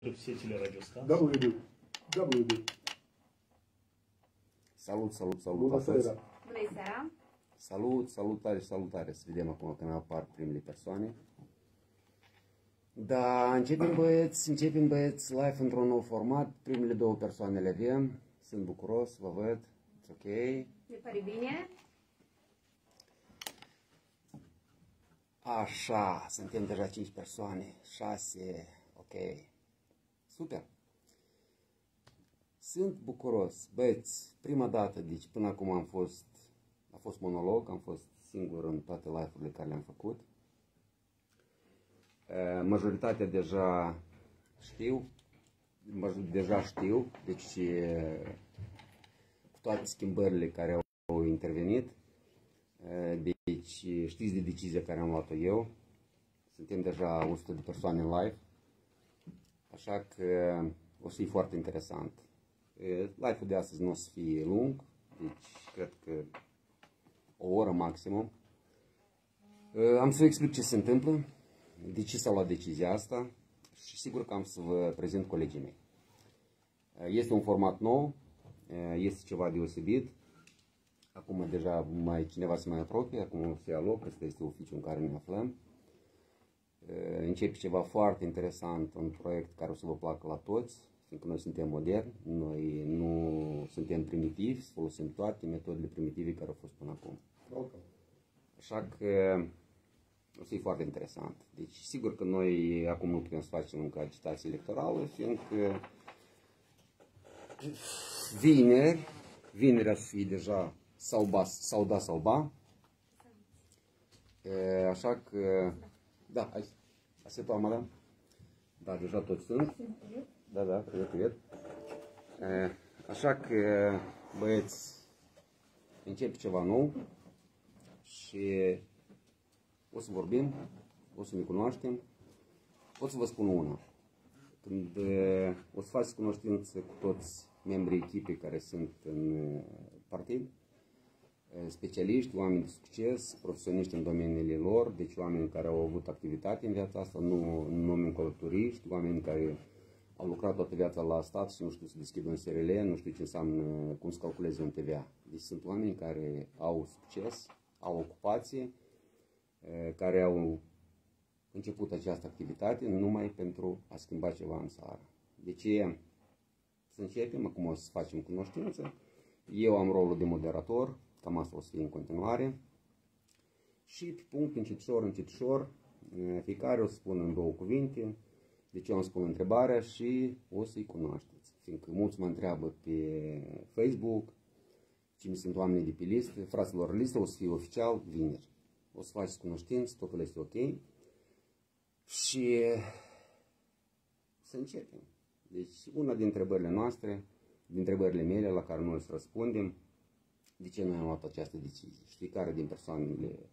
все телерадиостанции. WB. WB. Salut, salut, salut Bună la toți. seara. Bună seara! Salut, salutare, salutare. Să vedem acum când apar primele persoane. Da, începem băieți, începem băieți live într-un nou format. Primele două persoane le avem. Sunt bucuros, vă văd. It's ok. Mi pare bine? Așa, suntem deja 5 persoane, 6, ok. Super. Sunt bucuros. Băieți, prima dată, deci până acum am fost, a fost monolog, am fost singur în toate live-urile care le-am făcut. Eh, Majoritatea deja știu, maj- deja știu, deci eh, cu toate schimbările care au intervenit, Eh, Deci știți de decizia care am luat-o eu. Suntem deja 100 de persoane în live. Așa că o să fie foarte interesant. Eh, Live-ul de astăzi nu o să fie lung, deci cred că o oră maximum. Eh, Am să vă explic ce se întâmplă, de ce s-a luat decizia asta și sigur că am să vă prezint colegii mei. Eh, Este un format nou, eh, este ceva deosebit. Acum deja mai cineva se mai apropie, acum o să ia loc, ăsta este oficiul în care ne aflăm. Eh, Începe ceva foarte interesant, un proiect care o să vă placă la toți, fiindcă noi suntem moderni, noi nu suntem primitivi, folosim toate metodele primitive care au fost până acum. Welcome. Așa că o să fie foarte interesant. Deci sigur că noi acum nu putem să facem încă agitație electorală, fiindcă vineri, vinerea să fie deja sau, ba, sau da sau ba. E, Așa că, da, hai. Asta e toamă, păi, da? Da, deja toți sunt. Da, da, eu cred. Așa că, băieți, încep ceva nou și o să vorbim, o să ne cunoaștem. O să vă spun una. Când o să faceți cunoștință cu toți membrii echipei care sunt în partid, specialiști, oameni de succes, profesioniști în domeniile lor, deci oameni care au avut activitate în viața asta, nu nomenclaturiști, oameni care au lucrat toată viața la stat și nu știu să deschidă un SRL, nu știu ce înseamnă, cum să calculeze un TVA. Deci sunt oameni care au succes, au ocupație, eh, care au început această activitate numai pentru a schimba ceva în țară. Deci e să începem, acum o să facem cunoștință. Eu am rolul de moderator, cam asta o să fie în continuare. Și pe punct, încetșor, încetșor, eh, fiecare o să spună în două cuvinte, deci eu îmi spun întrebarea și o să-i cunoașteți. Fiindcă mulți mă întreabă pe Facebook cine sunt oamenii de pe listă. Fraților, lista o să fie oficial vineri. O să faceți cunoștință, totul este ok. Și să începem. Deci, una din întrebările noastre, din întrebările mele la care noi o să răspundem, de ce noi am luat această decizie? Și fiecare din persoanele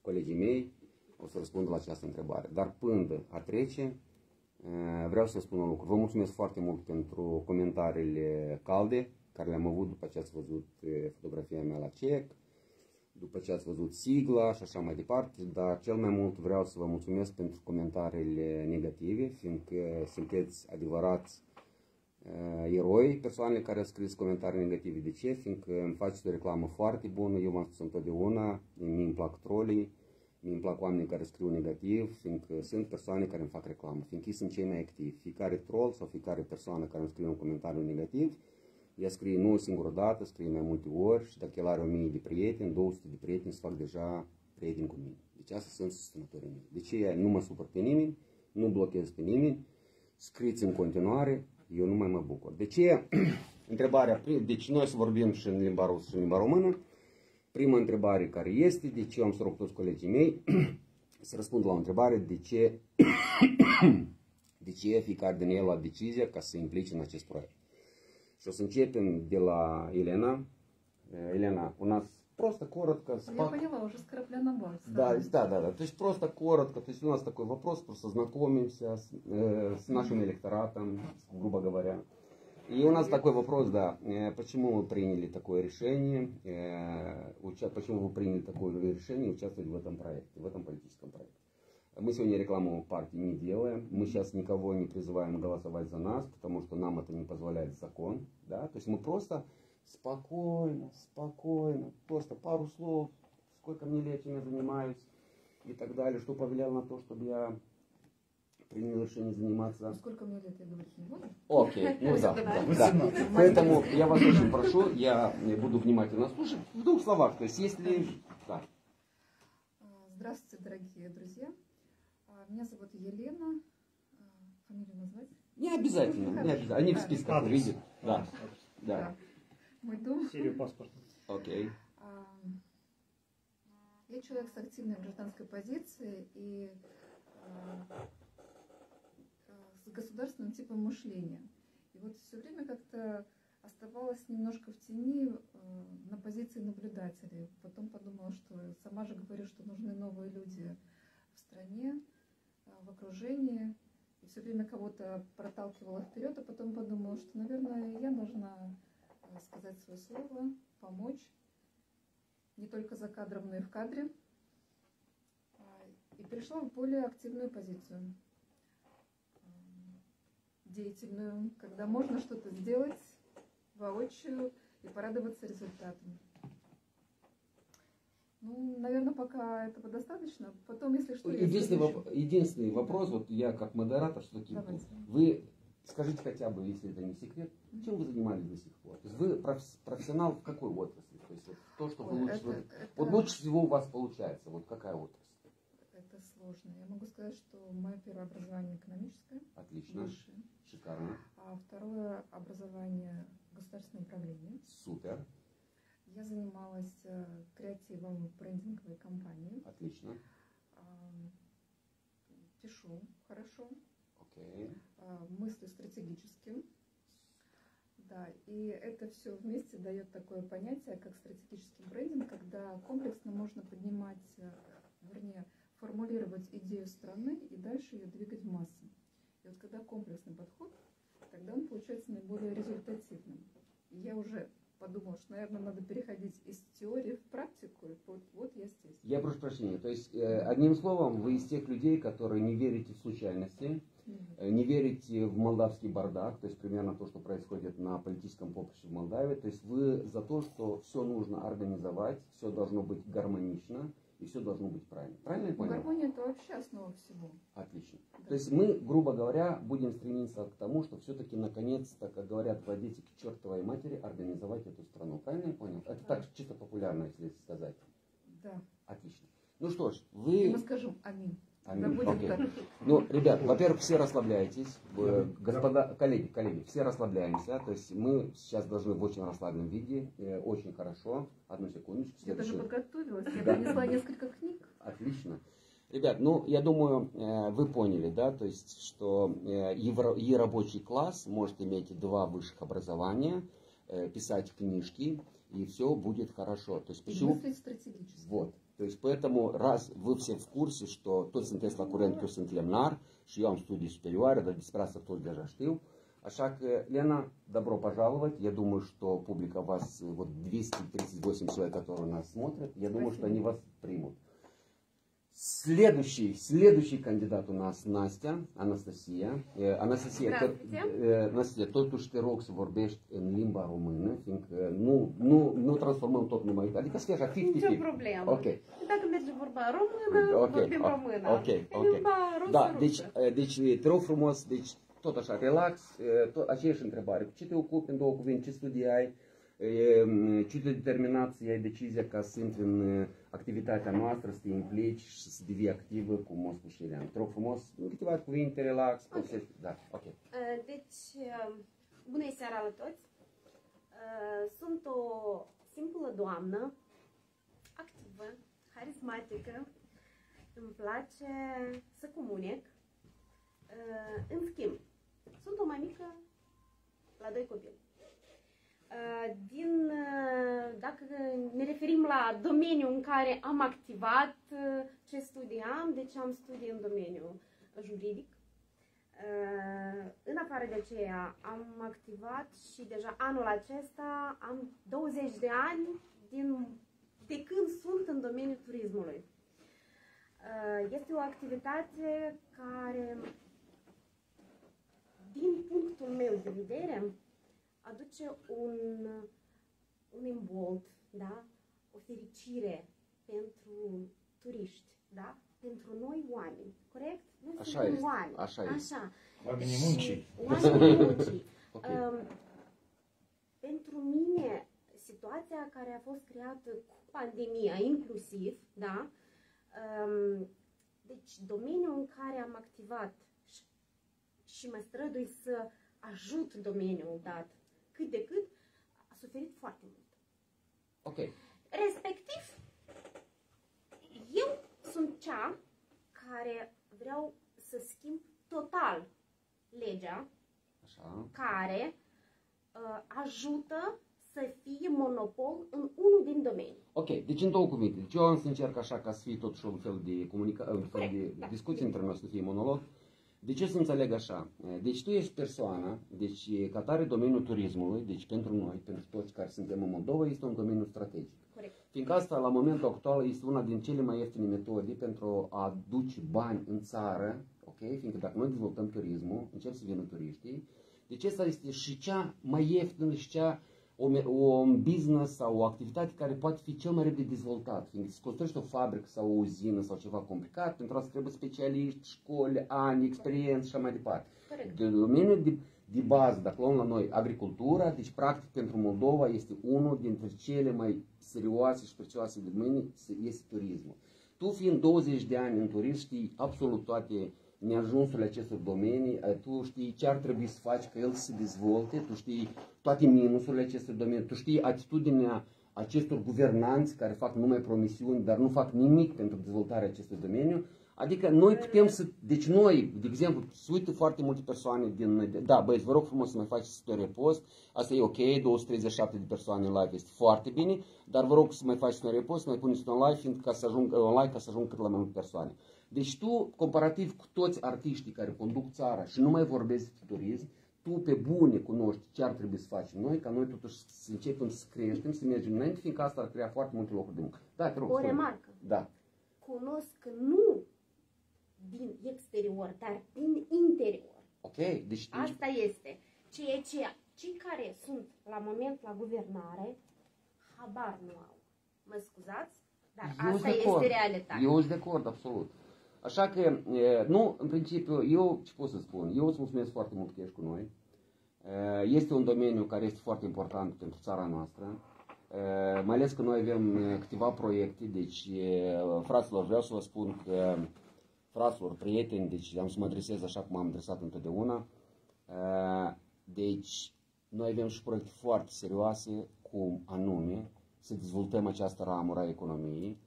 colegii mei o să răspundă la această întrebare. Dar până a trece, eh, vreau să spun un lucru. Vă mulțumesc foarte mult pentru comentariile calde care le-am avut după ce ați văzut eh, fotografia mea la CEC, după ce ați văzut sigla și așa mai departe, dar cel mai mult vreau să vă mulțumesc pentru comentariile negative, fiindcă sunteți adevărați uh, eroi, persoanele care au scris comentarii negative. De ce? Fiindcă îmi faceți o reclamă foarte bună, eu m-am spus întotdeauna, mie îmi plac trolii, mie îmi plac oamenii care scriu negativ, fiindcă sunt persoane care îmi fac reclamă, fiindcă ei sunt cei mai activi. Fiecare troll sau fiecare persoană care îmi scrie un comentariu negativ, ea scrie nu o singură dată, scrie mai multe ori și dacă el are 1000 de prieteni, 200 de prieteni, se fac deja prieteni cu mine. Deci asta sunt susținătorii mei. De ce nu mă supăr pe nimeni, nu blochez pe nimeni, scriți în continuare, eu nu mai mă bucur. De ce? Întrebarea, pri- deci noi să vorbim și în limba rusă și în limba română. Prima întrebare care este, de ce eu am să rog toți colegii mei să răspund la o întrebare, de ce, de ce fiecare din el a decizia ca să se implice în acest proiect. Și o să începem de la Elena. Э, Елена, у нас просто коротко, Я спак- поняла, уже скоропленоборство. Да, да, да, да. То есть просто коротко. То есть у нас такой вопрос, просто знакомимся с, э, с нашим электоратом, грубо говоря. И у нас такой вопрос, да, э, почему вы приняли такое решение, э, почему вы приняли такое решение участвовать в этом проекте, в этом политическом проекте. Мы сегодня рекламу партии не делаем. Мы сейчас никого не призываем голосовать за нас, потому что нам это не позволяет закон. Да? То есть мы просто спокойно, спокойно, просто пару слов, сколько мне лет, чем я занимаюсь и так далее, что повлияло на то, чтобы я принял решение заниматься. Сколько мне лет, я говорить не буду. Окей, ну да, да, да. 18. Поэтому я вас очень прошу, я буду внимательно слушать. В двух словах, то есть если... Да. А, Здравствуйте, дорогие друзья. А, Меня зовут Елена. А, Фамилию назвать? Не обязательно, не обязательно. Они в списках увидят. Да, да. Мой дом. Серию паспорта. Окей. А, Я человек с активной гражданской позицией и а, а, с государственным типом мышления. И вот все время как-то оставалась немножко в тени э, на позиции наблюдателей. Потом подумала, что сама же говорю, что нужны новые люди в стране, в окружении. И все время кого-то проталкивала вперед, а потом подумала, что, наверное, я должна сказать свое слово, помочь. Не только за кадром, но и в кадре. А, И перешла в более активную позицию. М, Деятельную, когда можно что-то сделать воочию и порадоваться результатом. Ну, наверное, пока этого достаточно. Потом, если что, Единственный, воп- единственный вопрос, вот я как модератор все-таки, вы скажите хотя бы, если это не секрет, чем вы занимались до сих пор? То есть вы профессионал в какой отрасли? То есть вот то, что вы лучше, это- вот, это- вот лучше всего у вас получается, вот какая отрасль? Это сложно. Я могу сказать, что мое первое образование экономическое, Отлично, высшее, шикарно, а второе образование государственное управление. супер, Я занималась э, креативом брендинговой компании. отлично, Ам, Пишу хорошо, окей. а, мыслю стратегически. Да, и это все вместе дает такое понятие, как стратегический брендинг, когда комплексно можно поднимать, э, вернее, формулировать идею страны и дальше ее двигать в массы. И вот когда комплексный подход, тогда он получается наиболее результативным. Я уже подумала, что, наверное, надо переходить из теории в практику. И вот, вот я здесь. Я прошу прощения, то есть э, одним словом, вы из тех людей, которые не верите в случайности, не верите в молдавский бардак, то есть примерно то, что происходит на политическом поприще в Молдавии. То есть вы за то, что все нужно организовать, все должно быть гармонично и все должно быть правильно. Правильно я понял? гармония это вообще основа всего. Отлично. Да. То есть мы, грубо говоря, будем стремиться к тому, что все-таки наконец-то, как говорят владельцы к чертовой матери, организовать эту страну. Правильно я понял? Это так чисто популярно, если сказать. Да. Отлично. Ну что ж, И вы... мы скажем аминь. Аминь. Да будет Окей. так. Ну, ребят, во-первых, все расслабляйтесь. Э, Господа, коллеги, коллеги, все расслабляемся. То есть мы сейчас должны в очень расслабленном виде. э, Очень хорошо. Одну секундочку. Я даже подготовилась. Я Да. принесла несколько книг. Отлично. Ребят, ну, я думаю, э, вы поняли, да, то есть, что и рабочий класс может иметь два высших образования, писать книжки, и все будет хорошо. То есть, И почему? мыслить стратегически. Вот. То есть, поэтому, раз вы все в курсе, что toți sunteți la curent că eu sunt lemnar și eu am studii superioare, dar despre asta toți deja știu. Așa că, Лена, добро пожаловать. Я думаю, что публика вас, э, вот 238 человек, которые нас смотрят, я думаю, что они вас примут. Следующий, следующий кандидат у нас Настя, Анастасия. Э, Анастасия, te, Здравствуйте. э, Настя, totuși te rog să vorbești în limba română, fiindcă nu, nu, nu transformăm tot numai, adică să fie așa 50-50. Nicio problemă. Ok. Dacă merge vorba română, Ok, vorbim ok, română. ok, ok. Limba rusă, Da, rusă. deci, eh, deci te rog frumos, deci tot așa, relax, eh, tot, aceeași întrebare. Cu ce te ocupi în două cuvinte, ce studii ai, eh, Ce te determinați, ai decizia ca să intri în eh, activitatea noastră, să te implici și să devii activă, cum o spus și Elian. Te rog frumos, în câteva cuvinte, relax, Ok. okay. da, ok. Uh, Deci, uh, bună seara la toți! Uh, Sunt o simplă doamnă, activă, harismatică, îmi place să comunic. Uh, În schimb, sunt o mamică la doi copii. Uh, Din, uh, dacă ne referim la domeniul în care am activat, uh, ce studii am, deci am studii în domeniul juridic. Uh, În afară de aceea am activat și deja anul acesta am 20 de ani din, de când sunt în domeniul turismului. Uh, Este o activitate care, din punctul meu de vedere, aduce un, un imbold, da? o fericire pentru turiști, da? pentru noi oameni, corect? Noi Așa suntem este, oameni. așa este. Așa. Oamenii Și muncii. Oamenii muncii. Ok. Um, pentru mine, situația care a fost creată cu pandemia, inclusiv, da? Um, deci, domeniul în care am activat și, și mă strădui să ajut domeniul dat cât de cât, a suferit foarte mult. Ok. Respectiv, eu sunt cea care vreau să schimb total legea Așa. care uh, ajută să fie monopol în unul din domenii. Ok, deci în două cuvinte. Deci eu am să încerc așa ca să fie totuși un fel de comunica- un fel Corect, de da. discuție între noi, să fie monolog. De ce să înțeleg așa? Deci tu ești persoana, deci ca tare domeniul turismului, deci pentru noi, pentru toți care suntem în Moldova, este un domeniu strategic. Corect. Fiindcă asta, la momentul actual, este una din cele mai ieftine metode pentru a duce bani în țară, ok? Fiindcă dacă noi dezvoltăm turismul, încep să vină turiștii, deci asta este și cea mai ieftină și cea o, me- un business sau o activitate care poate fi cel mai repede dezvoltat. Fiindcă să construiești o fabrică sau o uzină sau ceva complicat, pentru asta trebuie specialiști, școli, ani, experiență și așa mai departe. Corect. De domeniul de, de bază, dacă luăm la noi agricultura, deci practic pentru Moldova este unul dintre cele mai serioase și prețioase domenii, este turismul. Tu fiind 20 de ani în turism, știi absolut toate neajunsurile acestor domenii, eh, tu știi ce ar trebui să faci ca el să se dezvolte, tu știi toate minusurile acestor domenii, tu știi atitudinea acestor guvernanți care fac numai promisiuni, dar nu fac nimic pentru dezvoltarea acestui domeniu. Adică noi putem să, deci noi, de exemplu, se uită foarte multe persoane din, da, băieți, vă rog frumos să mai faceți istorie post, asta e ok, 237 de persoane în live este foarte bine, dar vă rog să mai faceți istorie post, să mai puneți în live, fiindcă ca să ajung, online ca să ajung cât la mai multe persoane. Deci tu, comparativ cu toți artiștii care conduc țara și nu mai vorbesc de turism, tu pe bune cunoști ce ar trebui să facem noi, ca noi totuși să începem să creștem, să mergem înainte, fiindcă asta ar crea foarte multe locuri de muncă. Da, te rog. O spune. remarcă. Da. Cunosc nu din exterior, dar din interior. Ok, deci Asta este. Ceea ce cei care sunt la moment la guvernare, habar nu au. Mă scuzați, dar Eu asta sunt de acord. este realitatea. Eu sunt de acord, absolut. Așa că, e, nu, în principiu, eu ce pot să spun? Eu îți mulțumesc foarte mult că ești cu noi. E, Este un domeniu care este foarte important pentru țara noastră. E, Mai ales că noi avem e, câteva proiecte, deci, e, fraților, vreau să vă spun că, fraților, prieteni, deci am să mă adresez așa cum am adresat întotdeauna. E, Deci, noi avem și proiecte foarte serioase, cum anume să dezvoltăm această ramură a economiei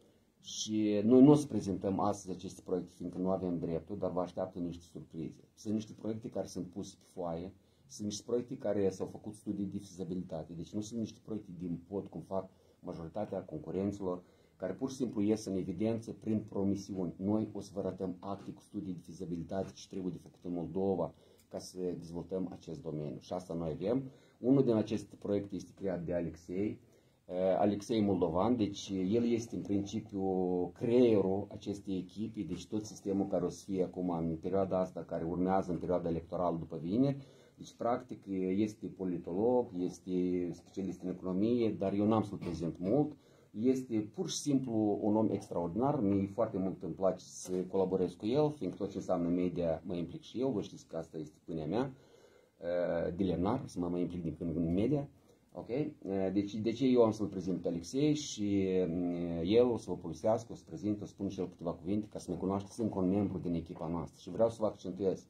și noi nu o să prezentăm astăzi aceste proiecte, fiindcă nu avem dreptul, dar vă așteaptă niște surprize. Sunt niște proiecte care sunt puse pe foaie, sunt niște proiecte care s-au făcut studii de fizabilitate, deci nu sunt niște proiecte din pod, cum fac majoritatea concurenților, care pur și simplu ies în evidență prin promisiuni. Noi o să vă arătăm acte cu studii de fizabilitate ce trebuie de făcut în Moldova ca să dezvoltăm acest domeniu. Și asta noi avem. Unul din aceste proiecte este creat de Alexei, eh, Alexei Moldovan, deci el este în principiu creierul acestei echipe, deci tot sistemul care o să fie acum în perioada asta, care urmează în perioada electorală după vineri, deci practic este politolog, este specialist în economie, dar eu n-am să-l prezint mult, este pur și simplu un om extraordinar, mie foarte mult îmi place să colaborez cu el, fiindcă tot ce înseamnă media mă implic și eu, vă știți că asta este pâinea mea, uh, de lemnar, să mă mai implic din când în când în media. Ok? Uh, Deci de ce eu am să-l prezint pe Alexei și uh, el o să vă povestească, o să prezint, o să spun și el câteva cuvinte ca să ne cunoașteți încă un membru din echipa noastră. Și vreau să vă accentuez,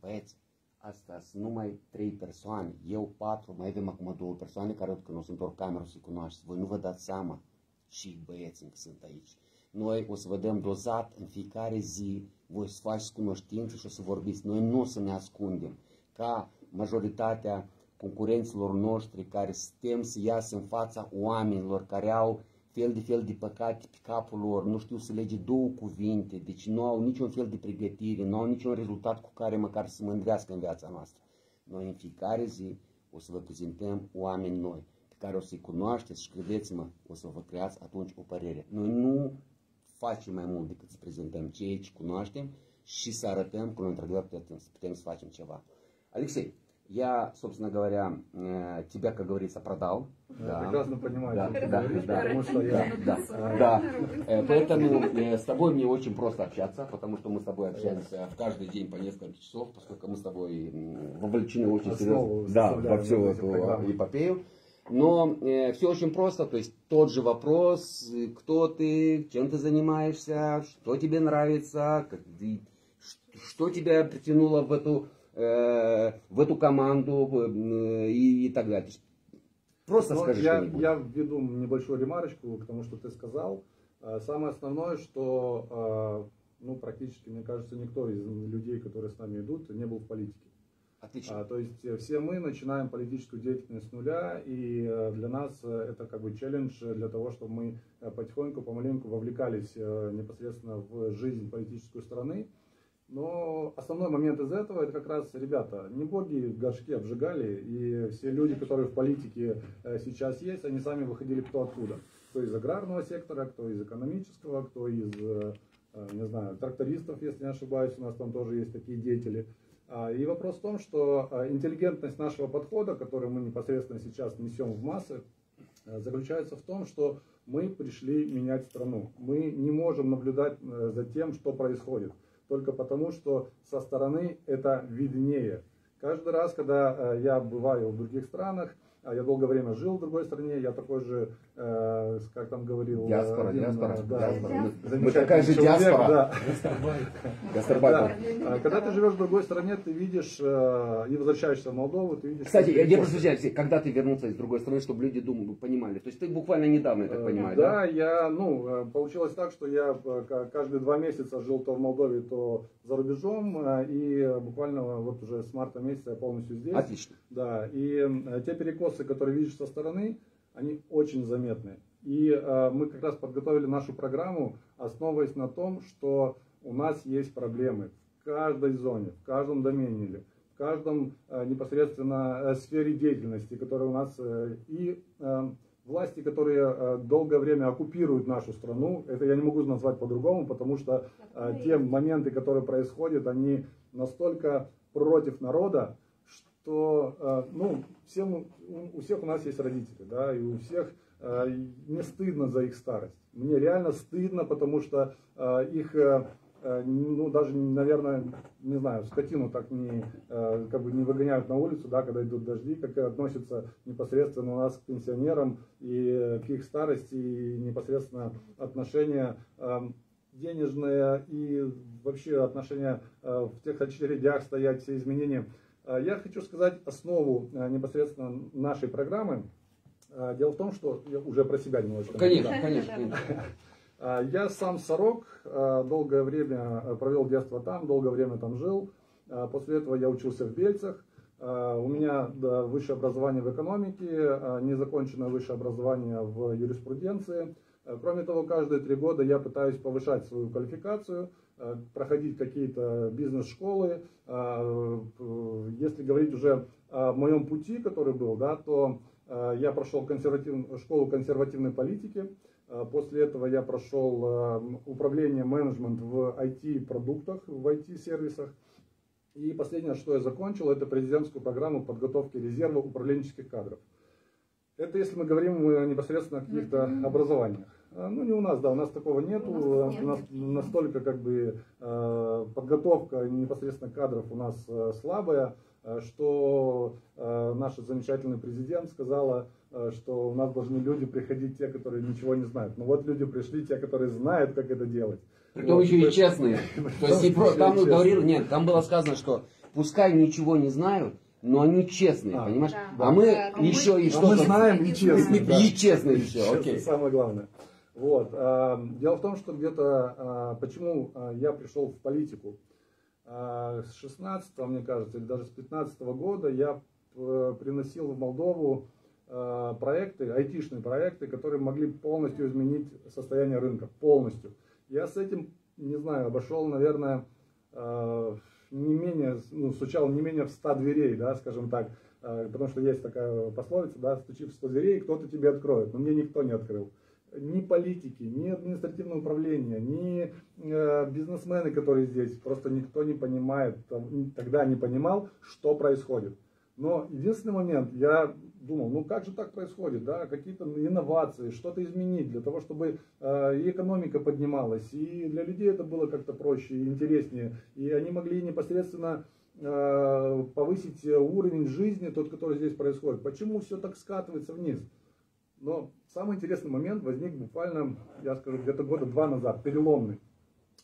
băieți, asta sunt numai trei persoane, eu patru, mai avem acum două persoane care când o să întorc camera o să cunoașteți. Voi nu vă dați seama și băieți încă sunt aici. Noi o să vă dăm dozat în fiecare zi, voi să faceți cunoștință și o să vorbiți. Noi nu o să ne ascundem. Ca majoritatea concurenților noștri care suntem să iasă în fața oamenilor care au fel de fel de păcate pe capul lor, nu știu să lege două cuvinte, deci nu au niciun fel de pregătire, nu au niciun rezultat cu care măcar să se mândrească în viața noastră. Noi în fiecare zi o să vă prezentăm oameni noi pe care o să-i cunoașteți și credeți-mă, o să vă creați atunci o părere. Noi nu facem mai mult decât să prezentăm ceea ce cunoaștem și să arătăm că noi într-adevăr putem, putem să facem ceva. Alexei, я, собственно говоря, э, тебя, как говорится, продал. Я прекрасно понимаю, Да, да, говоришь, да. потому что я... Да, да. Э, Поэтому э, с тобой мне очень просто общаться, потому что мы с тобой общаемся в каждый день по несколько часов, поскольку мы с тобой вовлечены очень серьезно да, во всю эту эпопею. Но все очень просто, то есть тот же вопрос, э, кто ты, чем ты занимаешься, что тебе нравится, как что тебя притянуло в эту, э, в эту команду э, и, и так далее. Просто Но скажи я, что-нибудь. я введу небольшую ремарочку к тому, что ты сказал. А, Самое основное, что ну, практически, мне кажется, никто из людей, которые с нами идут, не был в политике. Отлично. А, то есть э, все мы начинаем политическую деятельность с нуля, и э, для нас э, это как бы челлендж для того, чтобы мы э, потихоньку, помаленьку вовлекались э, непосредственно в жизнь политической страны. Но основной момент из этого, это как раз, ребята, не боги горшки обжигали, и все люди, которые в политике э, сейчас есть, они сами выходили кто откуда. Кто из аграрного сектора, кто из экономического, кто из, э, э, не знаю, трактористов, если не ошибаюсь, у нас там тоже есть такие деятели. А, И вопрос в том, что интеллигентность нашего подхода, который мы непосредственно сейчас несем в массы, заключается в том, что мы пришли менять страну. Мы не можем наблюдать за тем, что происходит, только потому, что со стороны это виднее. Каждый раз, когда э, я бываю в других странах, а я долгое время жил в другой стране, я такой же, как там говорил... э, Диаспора, один, диаспора, э, да, диаспора. Мы- такая же человек, диаспора. да. Гастарбайтер. Да. А, Когда ты живешь в другой стране, ты видишь э, и возвращаешься в Молдову, ты видишь... Кстати, я, я просто когда ты вернулся из другой страны, чтобы люди думали, понимали. То есть ты буквально недавно, я так Э, понимаю, да, да? я, ну, э, получилось так, что я э, ка- каждые два месяца жил то в Молдове, то за рубежом, э, и э, буквально вот уже с марта месяца я полностью здесь. Отлично. Да, и э, те перекосы, которые видишь со стороны, они очень заметны. И э, мы как раз подготовили нашу программу, основываясь на том, что у нас есть проблемы в каждой зоне, в каждом домене, в каждом э, непосредственно э, сфере деятельности, которая у нас э, и э, власти, которые э, долгое время оккупируют нашу страну, это я не могу назвать по-другому, потому что э, те моменты, которые происходят, они настолько против народа, что э, ну, всем, у- всех у нас есть родители, да, и у всех э, не стыдно за их старость. Мне реально стыдно, потому что э, их, э, э, ну, даже, наверное, не знаю, скотину так не, э, как бы не выгоняют на улицу, да, когда идут дожди, как относятся непосредственно у нас к пенсионерам и э, к их старости, и непосредственно отношения э, денежные и вообще отношения э, в тех очередях стоять, все изменения. Э, Я хочу сказать основу э, непосредственно нашей программы. Э, Дело в том, что я уже про себя немножко. Конечно, Да. конечно, конечно. А, Я сам сорок, а, долгое время провел детство там, долгое время там жил. А, После этого я учился в Бельцах. А, У меня да, высшее образование в экономике, а, незаконченное высшее образование в юриспруденции. А, Кроме того, каждые три года я пытаюсь повышать свою квалификацию, а, проходить какие-то бизнес-школы. А, п- Если говорить уже о моем пути, который был, да, то я прошел консерватив- школу консервативной политики. После этого я прошел управление менеджмент в IT-продуктах, в IT-сервисах. И последнее, что я закончил, это президентскую программу подготовки резерва управленческих кадров. Это если мы говорим э, непосредственно о каких-то образованиях. А, Ну, не у нас, да, у нас такого нету. У нас У нас настолько как бы э, подготовка непосредственно кадров у нас э, слабая, э, что э, наш замечательный президент сказала, э, что у нас должны люди приходить, те, которые ничего не знают. Ну вот люди пришли, те, которые знают, как это делать. Притом Вот. еще и честные. То есть там нет, там было сказано, что пускай ничего не знают, но они честные, А, понимаешь? да. А мы Да, мы- еще и а что-то... мы знаем и И, честные. да. и честные еще, окей. самое главное. Вот. а, Дело в том, что где-то, а, почему а, я пришел в политику. А, С 16 мне кажется, или даже с 15 года я э, приносил в Молдову проекты, айтишные проекты, которые могли полностью изменить состояние рынка, полностью. Я с этим, не знаю, обошел, наверное, не менее, ну, стучал не менее в 100 дверей, да, скажем так, потому что есть такая пословица, да, стучи в 100 дверей, кто-то тебе откроет, но мне никто не открыл. Ни политики, ни административное управление, ни э, бизнесмены, которые здесь, просто никто не понимает, тогда не понимал, что происходит. Но единственный момент, я думал, ну как же так происходит, да, какие-то инновации, что-то изменить для того, чтобы э, и экономика поднималась, и для людей это было как-то проще и интереснее, и они могли непосредственно э, повысить уровень жизни, тот, который здесь происходит. Почему все так скатывается вниз? Но самый интересный момент возник буквально, я скажу, где-то года два назад, переломный.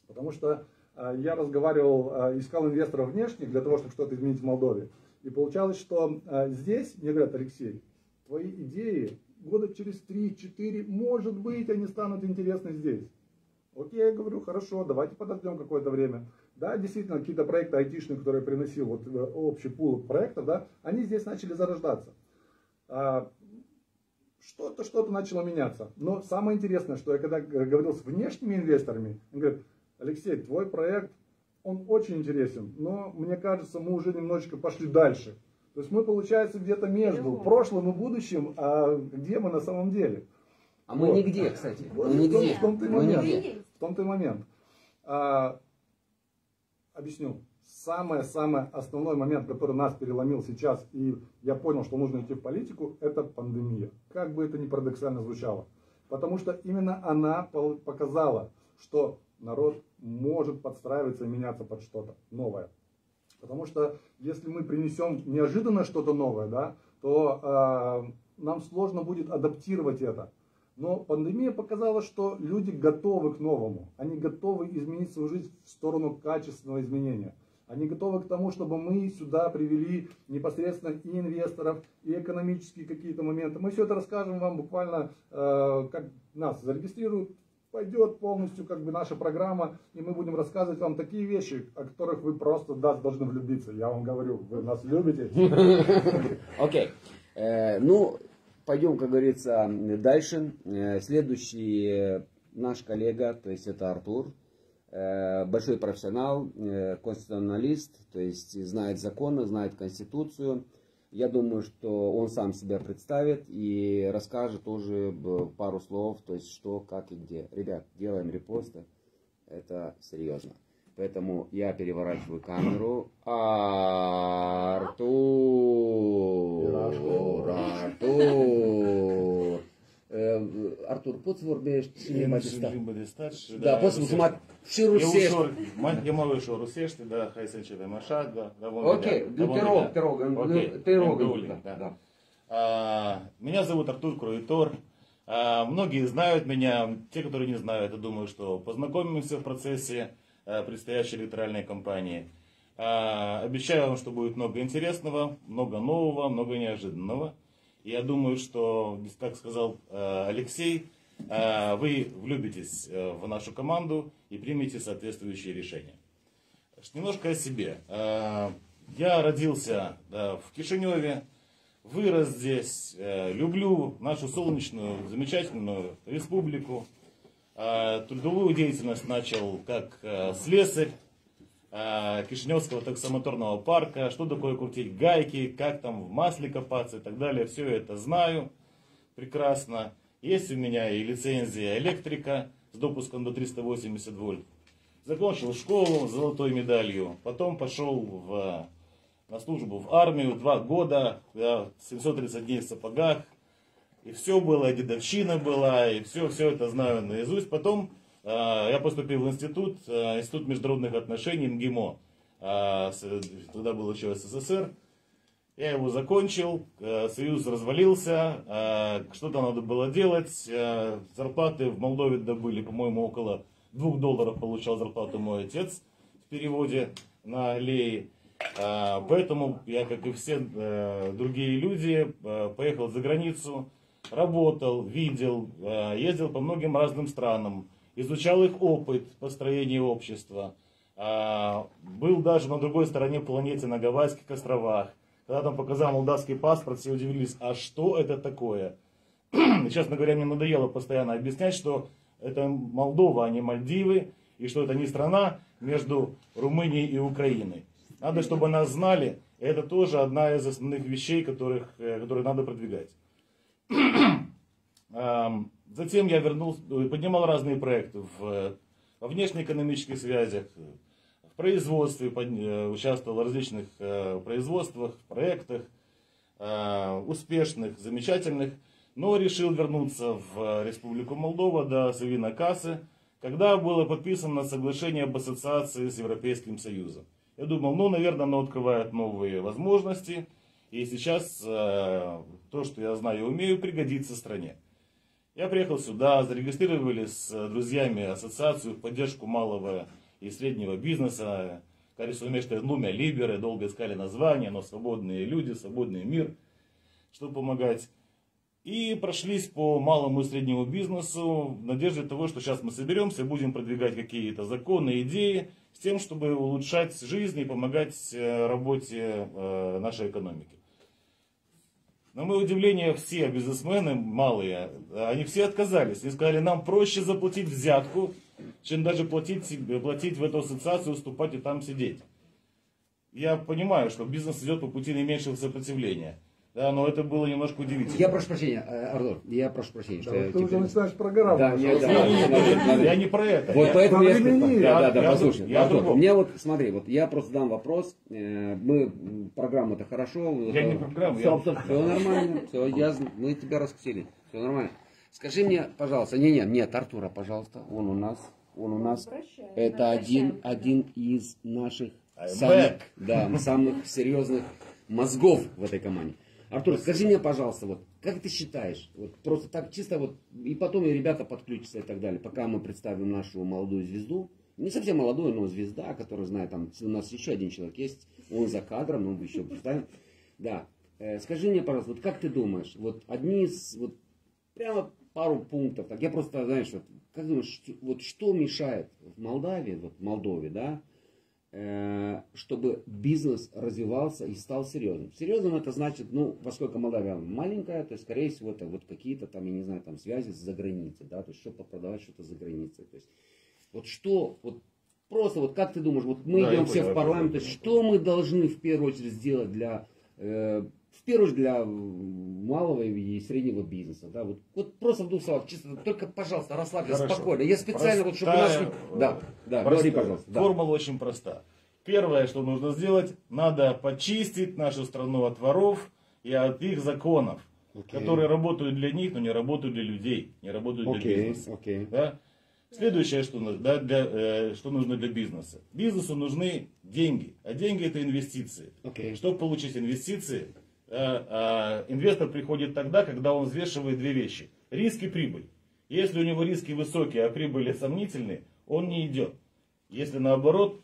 Потому что э, я разговаривал, э, искал инвесторов внешних для того, чтобы что-то изменить в Молдове. И получалось, что э, здесь, мне говорят, Алексей, твои идеи года через 3-4, может быть, они станут интересны здесь. Окей, я говорю, хорошо, давайте подождем какое-то время. Да, действительно, какие-то проекты айтишные, которые приносил вот общий пул проектов, да, они здесь начали зарождаться. Что-то, что-то начало меняться. Но самое интересное, что я когда говорил с внешними инвесторами, они говорят, Алексей, твой проект, он очень интересен, но мне кажется, мы уже немножечко пошли дальше. То есть мы, получается, где-то между прошлым и будущим, а где мы на самом деле? А вот. мы нигде, кстати. Вот мы нигде. В том-то и момент. В том-то и момент. А, объясню самый-самый основной момент, который нас переломил сейчас, и я понял, что нужно идти в политику, это пандемия. Как бы это ни парадоксально звучало. Потому что именно она показала, что народ может подстраиваться и меняться под что-то новое. Потому что если мы принесем неожиданно что-то новое, да, то э, нам сложно будет адаптировать это. Но пандемия показала, что люди готовы к новому. Они готовы изменить свою жизнь в сторону качественного изменения. Они готовы к тому, чтобы мы сюда привели непосредственно и инвесторов, и экономические какие-то моменты. Мы все это расскажем вам буквально, э, как нас зарегистрируют, пойдет полностью как бы наша программа, и мы будем рассказывать вам такие вещи, о которых вы просто да, должны влюбиться. Я вам говорю, вы нас любите. Окей. Э, ну, пойдем, как говорится, дальше. Э, следующий наш коллега, то есть это Артур. Э, большой профессионал, э, конституционалист, то есть знает законы, знает конституцию. Я думаю, что он сам себя представит и расскажет тоже пару слов, то есть что, как и где. Ребят, делаем репосты, это серьезно. Поэтому я переворачиваю камеру. Артур! Артур! Artur, poți vorbești și limba de stat? limba de stat și... Da, poți să mai și rusești. E ușor, e mai ușor rusește, da, hai să începem așa, da, da vom Ok, vedea. Da, te rog, te rog, Окей, te rog, Гаулин, да, да. А, Меня зовут Артур Круитор. А, Многие знают меня, те, которые не знают, я думаю, что познакомимся в процессе а, предстоящей электоральной кампании. А, Обещаю вам, что будет много интересного, много нового, много неожиданного. Я думаю, что, как сказал э, Алексей, э, вы влюбитесь э, в нашу команду и примете соответствующие решения. Немножко о себе. Я родился в Кишиневе, вырос здесь, люблю нашу солнечную, замечательную республику. Трудовую деятельность начал как слесарь, Кишиневского таксомоторного парка, что такое крутить гайки, как там в масле копаться и так далее. Все это знаю прекрасно. Есть у меня и лицензия электрика с допуском до 380 вольт. Закончил школу с золотой медалью. Потом пошел в, на службу в армию. Два года, 730 дней в сапогах. И все было, и дедовщина была, и все, все это знаю наизусть. Потом я поступил в институт, а, институт международных отношений МГИМО. А, тогда был еще СССР. Я его закончил, союз развалился, что-то надо было делать. Зарплаты в Молдове добыли, по-моему, около 2 долларов получал зарплату мой отец в переводе на леи. Поэтому я, как и все другие люди, поехал за границу, работал, видел, ездил по многим разным странам изучал их опыт построения общества. А, был даже на другой стороне планеты, на Гавайских островах. Когда там показал молдавский паспорт, все удивились, а что это такое? Честно говоря, мне надоело постоянно объяснять, что это Молдова, а не Мальдивы, и что это не страна между Румынией и Украиной. Надо, чтобы нас знали, это тоже одна из основных вещей, которых, э, которые надо продвигать. Затем я вернулся, э, поднимал разные проекты в, э, во внешнеэкономических связях, э, в производстве, участвовал в различных производствах, проектах, успешных, замечательных, но решил вернуться в Республику Молдова до Савина Кассы, когда было подписано соглашение об ассоциации с Европейским Союзом. Я думал, ну, наверное, оно открывает новые возможности, и сейчас то, что я знаю и умею, пригодится стране. Я приехал сюда, зарегистрировали с э, друзьями ассоциацию в поддержку малого и среднего бизнеса. Care numește Lumea Liberă, долго искали название, но свободные люди, свободный мир, чтобы помогать. И прошлись по малому и среднему бизнесу в надежде того, что сейчас мы соберемся, будем продвигать какие-то законы, идеи, с тем, чтобы улучшать жизнь и помогать э, работе э, нашей экономики. На мое удивление, все бизнесмены малые, они все отказались. Они сказали, нам проще заплатить взятку, чем даже платить, платить в эту ассоциацию, уступать и там сидеть. Я понимаю, что бизнес идет по пути наименьшего сопротивления. Да, но это было немножко удивительно. Я прошу прощения, э, Артур, я прошу прощения, Да, что я ты уже начинаешь программу. Да, нет, да, рассказывать. Не, не, не, Надо- подожди, надо- я не про это. Вот Я- поэтому я... повремени. Да, да, да, Я- послушай. я Артур, другом. мне вот, смотри, вот я просто дам вопрос. э, Мы, программа это хорошо. Я не программа, Все, я- все нормально, все, я, мы тебя раскусили. Все нормально. Скажи мне, пожалуйста, не, не, нет, Артура, пожалуйста, он у нас, он у нас. Это один, один из наших самых, да, самых серьезных мозгов в этой команде. Артур, скажи мне, пожалуйста, вот как ты считаешь, вот просто так чисто вот, и потом и ребята подключатся и так далее, пока мы представим нашу молодую звезду, не совсем молодую, но звезда, которая знает, там, у нас еще один человек есть, он за кадром, но мы еще представим. Да, Э, скажи мне, пожалуйста, вот как ты думаешь, вот одни из, вот прямо пару пунктов, так я просто, знаешь, вот, как думаешь, вот что мешает в Молдавии, вот в Молдове, да, чтобы бизнес развивался и стал серьезным. Серьезным это значит, ну, поскольку Молдавия маленькая, то есть, скорее всего, это вот какие-то там, я не знаю, там связи за границей, да, то есть, чтобы продавать что-то за границей. То есть, вот что, вот просто вот как ты думаешь, вот мы Да, идем все понял, в парламент, то есть, что мы должны в первую очередь сделать для, э, в первую очередь для малого и среднего бизнеса, да, вот, вот просто в двух словах, чисто, только, пожалуйста, расслабься, Хорошо. спокойно. Я специально, вот, чтобы у нас... Да, да, Простая. говори, пожалуйста. да. Формула очень проста. Первое, что нужно сделать, надо почистить нашу страну от воров и от их законов, Окей. которые работают для них, но не работают для людей, не работают для Окей, бизнеса. окей. Да? Следующее, что, нужно, да, для, э, что нужно для бизнеса. Бизнесу нужны деньги, а деньги это инвестиции. Окей. Чтобы получить инвестиции, инвестор приходит тогда, когда он взвешивает две вещи. Риск и прибыль. Если у него риски высокие, а прибыли сомнительные, он не идет. Если наоборот,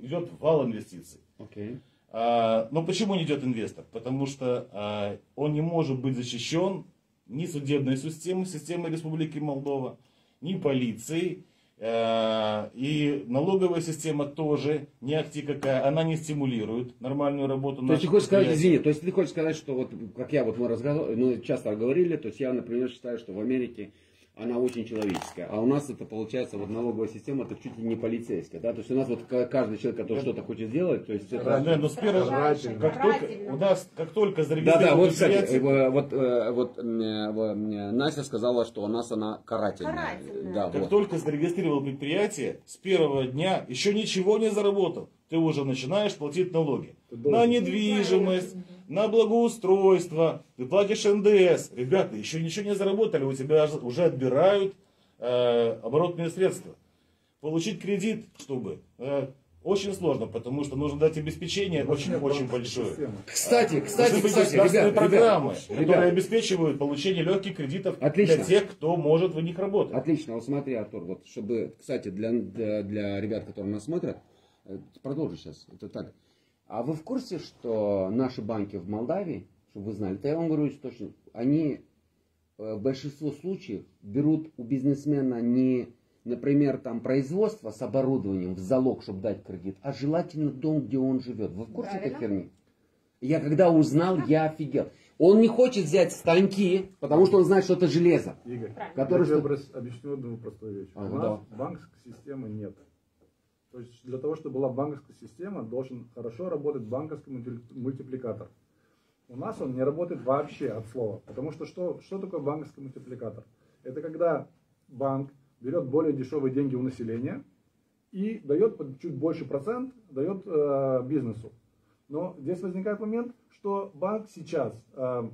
идет вал инвестиций. Окей. А, но почему не идет инвестор? Потому что а, он не может быть защищен ни судебной системой, системой Республики Молдова, ни полицией. А, И налоговая система тоже не ахти какая, она не стимулирует нормальную работу То есть ты хочешь сказать, извини, то есть ты хочешь сказать, что вот, как я, вот мы разговаривали, ну, часто говорили, то есть я, например, считаю, что в Америке она очень человеческая, а у нас это получается, вот налоговая система, это чуть ли не полицейская, да, то есть у нас вот ка- каждый человек, который что-то хочет сделать, то есть это... Да, но с первого, Карательно. как только, у нас, как только Да, зарегистрировали да, вот, кстати, э, вот, э, вот э, в- м, Настя сказала, что у нас она карательная. Карательная. Да, Как вот. только зарегистрировал предприятие, с первого дня еще ничего не заработал, ты уже начинаешь платить налоги. На недвижимость, на благоустройство, ты платишь НДС. Ребята, еще ничего не заработали, у тебя уже отбирают э, оборотные средства. Получить кредит, чтобы... э, очень сложно, потому что нужно дать обеспечение очень-очень большое. Кстати, кстати, кстати, государственные ребят, программы, ребят, которые ребят, обеспечивают получение легких кредитов Отлично. для тех, кто может в них работать. Отлично, вот смотри, Артур, вот чтобы, кстати, для, для, для ребят, которые нас смотрят, продолжу сейчас, это так. А вы в курсе, что наши банки в Молдавии, чтобы вы знали, это я вам говорю точно, они э, в большинстве случаев берут у бизнесмена не, например, там производство с оборудованием в залог, чтобы дать кредит, а желательно дом, где он живет. Вы в курсе этой Правильно. херни? Я когда узнал, я офигел. Он не хочет взять станки, потому что он знает, что это железо. Игорь. Который я тебе что- объясню одну простую вещь. А, У нас банковской системы нет. То есть для того, чтобы была банковская система, должен хорошо работать банковский мульти- мультипликатор. У нас он не работает вообще от слова. Потому что что, что такое банковский мультипликатор? Это когда банк берет более дешевые деньги у населения и дает чуть больше процент, дает э, бизнесу. Но здесь возникает момент, что банк сейчас э,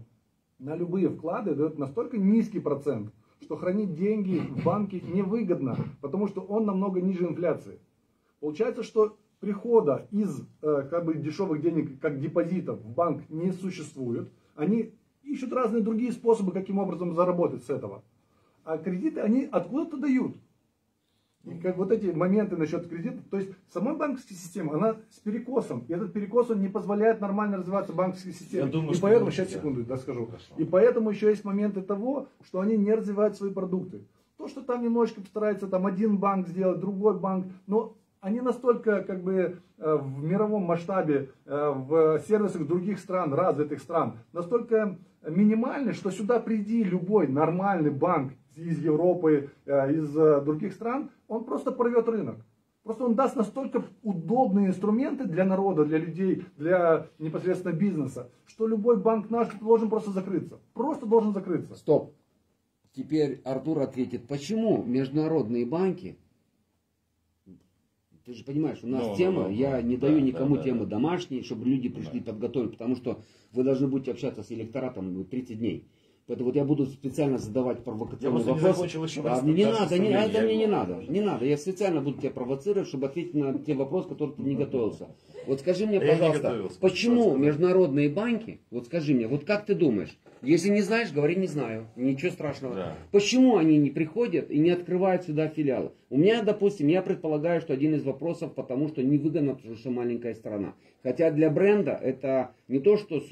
на любые вклады дает настолько низкий процент, что хранить деньги в банке невыгодно, потому что он намного ниже инфляции. Получается, что прихода из э, как бы дешевых денег, как депозитов, в банк не существует. Они ищут разные другие способы, каким образом заработать с этого. А кредиты они откуда-то дают. И как вот эти моменты насчет кредита, то есть сама банковская система, она с перекосом. И этот перекос, он не позволяет нормально развиваться банковской системе. Я думаю, и поэтому, сейчас секунду, да, скажу. Хорошо. И поэтому еще есть моменты того, что они не развивают свои продукты. То, что там немножечко старается там один банк сделать, другой банк, но они настолько как бы э, в мировом масштабе, э, в сервисах других стран, развитых стран, настолько минимальны, что сюда приди любой нормальный банк из Европы, э, из других стран, он просто порвет рынок. Просто он даст настолько удобные инструменты для народа, для людей, для непосредственно бизнеса, что любой банк наш должен просто закрыться. Просто должен закрыться. Стоп. Теперь Артур ответит, почему международные банки, ты же понимаешь, у нас Ну, ну, тема, ну, я ну, не да, даю да, никому да, темы да. домашней, чтобы люди пришли подготовлены, потому что вы должны будете общаться с электоратом ну, 30 дней. Поэтому вот я буду специально задавать Я провокационные не вопросы. закончил еще А, не надо, не, это мне не Я- надо. Не надо. Я специально буду тебя провоцировать, чтобы ответить на те вопросы, которые ты не готовился. Вот скажи мне, Я не пожалуйста, почему международные банки, вот скажи мне, вот как ты думаешь, если не знаешь, говори не знаю, ничего страшного. Да. Почему они не приходят и не открывают сюда филиалы? У меня, допустим, я предполагаю, что один из вопросов, потому что невыгодно, потому что маленькая страна. Хотя для бренда это не то, что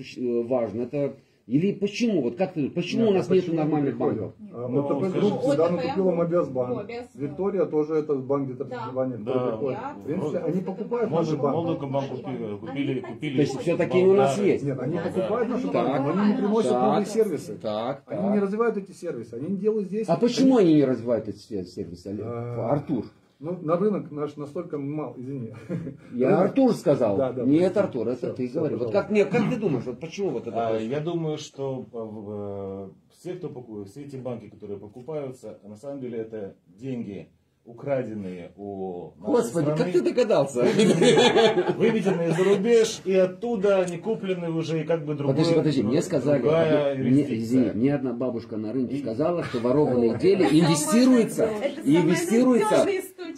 важно, это или почему? Вот как ты думаешь, почему Нет, у нас а нет нормальных не банков? А, Ну, МТП скажи. Групп всегда ОТП, накупила Мобиасбанк. Мобиас, Виктория тоже этот банк где-то в Да. Пенсильвании Да. В принципе, они покупают наши банки. Молдовкомбанк купили, купили, купили. То есть все-таки у нас есть. Нет, они Да. покупают наши банки, но они не приносят новые сервисы. Так, Они не развивают эти сервисы, они не делают здесь. А почему они не развивают эти сервисы, Олег? А, Артур. Ну, на рынок наш настолько мал, извини. Я Рынок- Артур сказал. Да, да, Нет, прости. Артур, это Всё, ты всё, говори. Вот как, мне, как ты думаешь, вот почему вот это А, происходит? Я думаю, что э, все, кто покупает, все эти банки, которые покупаются, на самом деле это деньги, украденные у нашей Господи, страны, как ты догадался? выведенные за рубеж, и оттуда они куплены уже и как бы другое, Подожди, подожди, мне сказали, одна- мне, извини, мне одна бабушка на рынке И- сказала, что ворованные деньги инвестируются, инвестируются.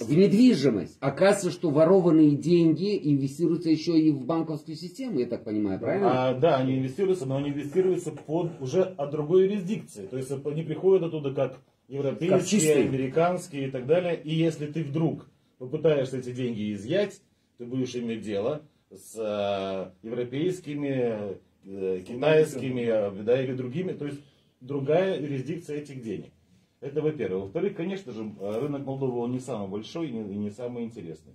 В недвижимость. Оказывается, что ворованные деньги инвестируются еще и в банковскую систему, я так понимаю, правильно? А, да, они инвестируются, но они инвестируются под уже от другой юрисдикции. То есть они приходят оттуда как европейские, Как американские и так далее. И если ты вдруг попытаешься эти деньги изъять, ты будешь иметь дело с э, европейскими, э, китайскими, э, да, или другими. То есть другая юрисдикция этих денег. Это во-первых. Во-вторых, конечно же, э, рынок Молдовы он не самый большой и не, самый интересный.